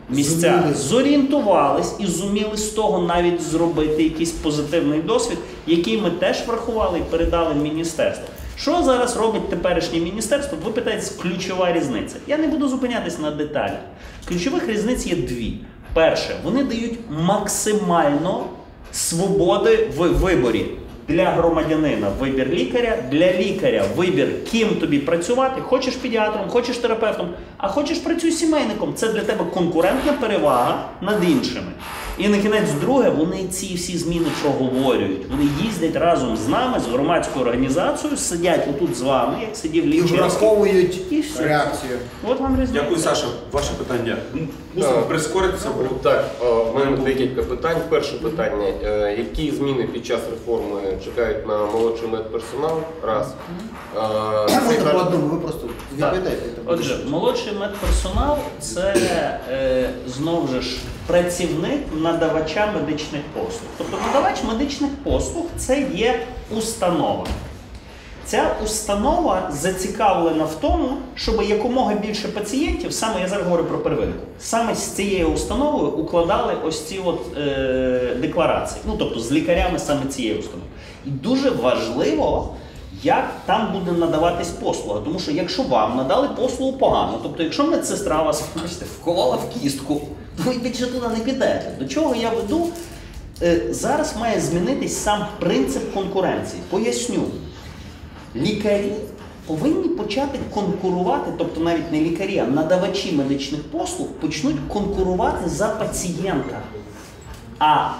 S9: місця
S3: Зуміли.
S9: зорієнтувались і зуміли з того навіть зробити якийсь позитивний досвід, який ми теж врахували і передали в міністерство. Що зараз робить теперішнє міністерство? Ви питаєте, ключова різниця. Я не буду зупинятись на деталях. Ключових різниць є дві. Перше, вони дають максимально свободи в виборі. Для громадянина вибір лікаря, для лікаря вибір, ким тобі працювати. Хочеш педіатром, хочеш терапевтом, а хочеш працюй сімейником. Це для тебе конкурентна перевага над іншими. І на кінець друге, вони ці всі зміни проговорюють. Вони їздять разом з нами, з громадською організацією, сидять отут з вами, як сидів
S3: І
S9: Лівченський.
S3: враховують
S9: І все.
S3: реакцію.
S9: От вам різниця.
S1: Дякую, Саша. Ваше питання. Мусимо
S10: Так.
S1: прискоритися,
S10: Так, е, в мене декілька питань. Перше питання: Е, які зміни під час реформи чекають на молодший медперсонал? Раз. Е,
S3: по одному, ви просто відповідаєте.
S9: Отже, молодший медперсонал це знову ж працівник надавача медичних послуг. Тобто надавач медичних послуг це є установа. Ця установа зацікавлена в тому, щоб якомога більше пацієнтів, саме я зараз говорю про первинку, саме з цією установою укладали ось ці от, е, декларації. Ну тобто з лікарями саме цієї установи. І дуже важливо, як там буде надаватись послуга. Тому що якщо вам надали послугу погано, тобто якщо медсестра вас бачите, вковала в кістку, то ви більше туди не підете. До чого я веду? Е, Зараз має змінитись сам принцип конкуренції. Поясню. Лікарі повинні почати конкурувати, тобто навіть не лікарі, а надавачі медичних послуг почнуть конкурувати за пацієнта. А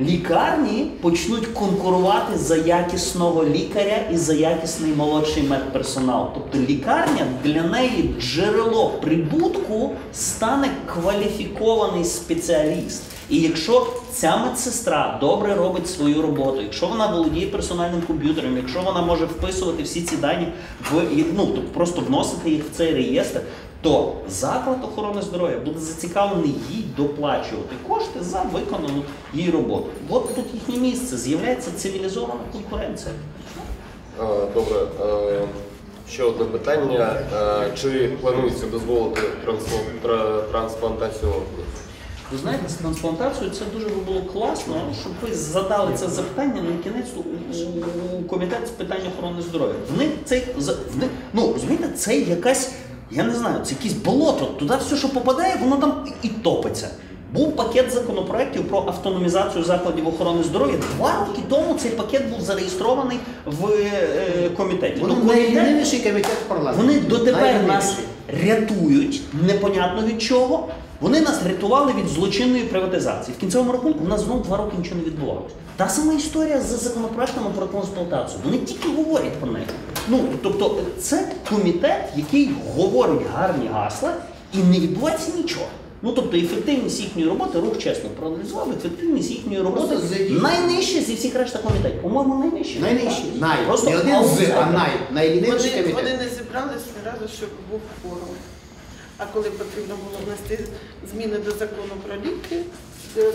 S9: лікарні почнуть конкурувати за якісного лікаря і за якісний молодший медперсонал. Тобто лікарня для неї джерело прибутку стане кваліфікований спеціаліст. І якщо ця медсестра добре робить свою роботу, якщо вона володіє персональним комп'ютером, якщо вона може вписувати всі ці дані в ну тобто просто вносити їх в цей реєстр, то заклад охорони здоров'я буде зацікавлений їй доплачувати кошти за виконану її роботу. От тут їхнє місце з'являється цивілізована конкуренція.
S10: Добре. Ще одне питання. Чи планується дозволити трансплантацію органів?
S9: Ви знаєте, з трансплантацією це дуже було класно, щоб ви задали це запитання на кінець у, комітет з питань охорони здоров'я. Вони цей за- вони, ну розумієте, це якась, я не знаю, це якесь болото. Туди все, що попадає, воно там і, топиться. Був пакет законопроєктів про автономізацію закладів охорони здоров'я. Два роки тому цей пакет був зареєстрований в е, комітеті.
S3: Вони
S9: Ну, комітет-
S3: комітет парламенту.
S9: вони дотепер нас рятують, непонятно від чого. Вони нас рятували від злочинної приватизації. В кінцевому рахунку у нас знову два роки нічого не відбувалося. Та сама історія з законопроектами про трансплантацію. Вони тільки говорять про неї. Ну тобто, це комітет, який говорить гарні гасла, і не відбувається нічого. Ну тобто ефективність їхньої роботи, рух чесно проаналізував, ефективність їхньої роботи найнижча зі всіх решта комітетів. По-моєму, найнижча.
S3: Найнижчий. Най.
S9: Просто
S3: Не один з, а най. Найлінивіший
S12: Вони, вони не зібрались ні разу, щоб був форум. А коли потрібно було внести зміни до закону про ліки, де,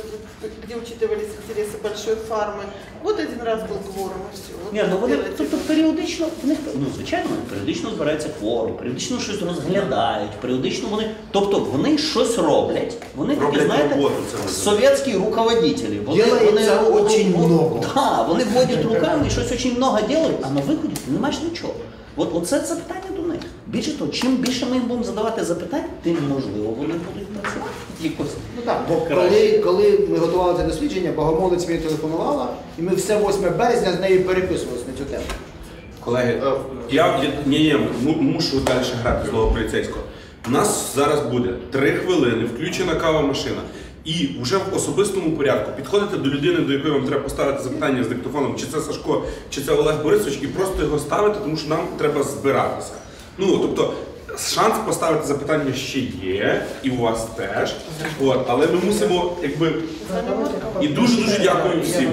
S12: де учитывались интересы большой фармы, вот один раз был кворум и все. Вот
S9: Ні, ну вони
S12: делайте
S9: тобто
S12: вот.
S9: періодично в них ну звичайно періодично збирається форум, періодично щось розглядають, періодично вони, тобто вони щось роблять. Вони такі,
S1: Роблять
S9: знаєте,
S1: роботу, це називається.
S9: совєтські руководителі. Вони,
S3: Делається
S9: вони
S3: очень много.
S9: Да, вони вводять руками і щось дуже много делають, а на виході ти не маєш нічого. От оце це питання до них. Більше того, чим більше ми їм будемо задавати запитань, тим можливо вони будуть працювати якось.
S3: Ну так, бо коли, коли ми готували це дослідження, Богомолець мені телефонувала, і ми все 8 березня з нею переписувалися на цю тему.
S1: Колеги, я, я ні, ні, мушу далі грати слово поліцейського. У нас зараз буде три хвилини, включена кава машина. І вже в особистому порядку підходите до людини, до якої вам треба поставити запитання з диктофоном, чи це Сашко, чи це Олег Борисович, і просто його ставити, тому що нам треба збиратися. Ну тобто шанс поставити запитання ще є, і у вас теж. От, але ми мусимо, якби. І дуже дуже дякую всім.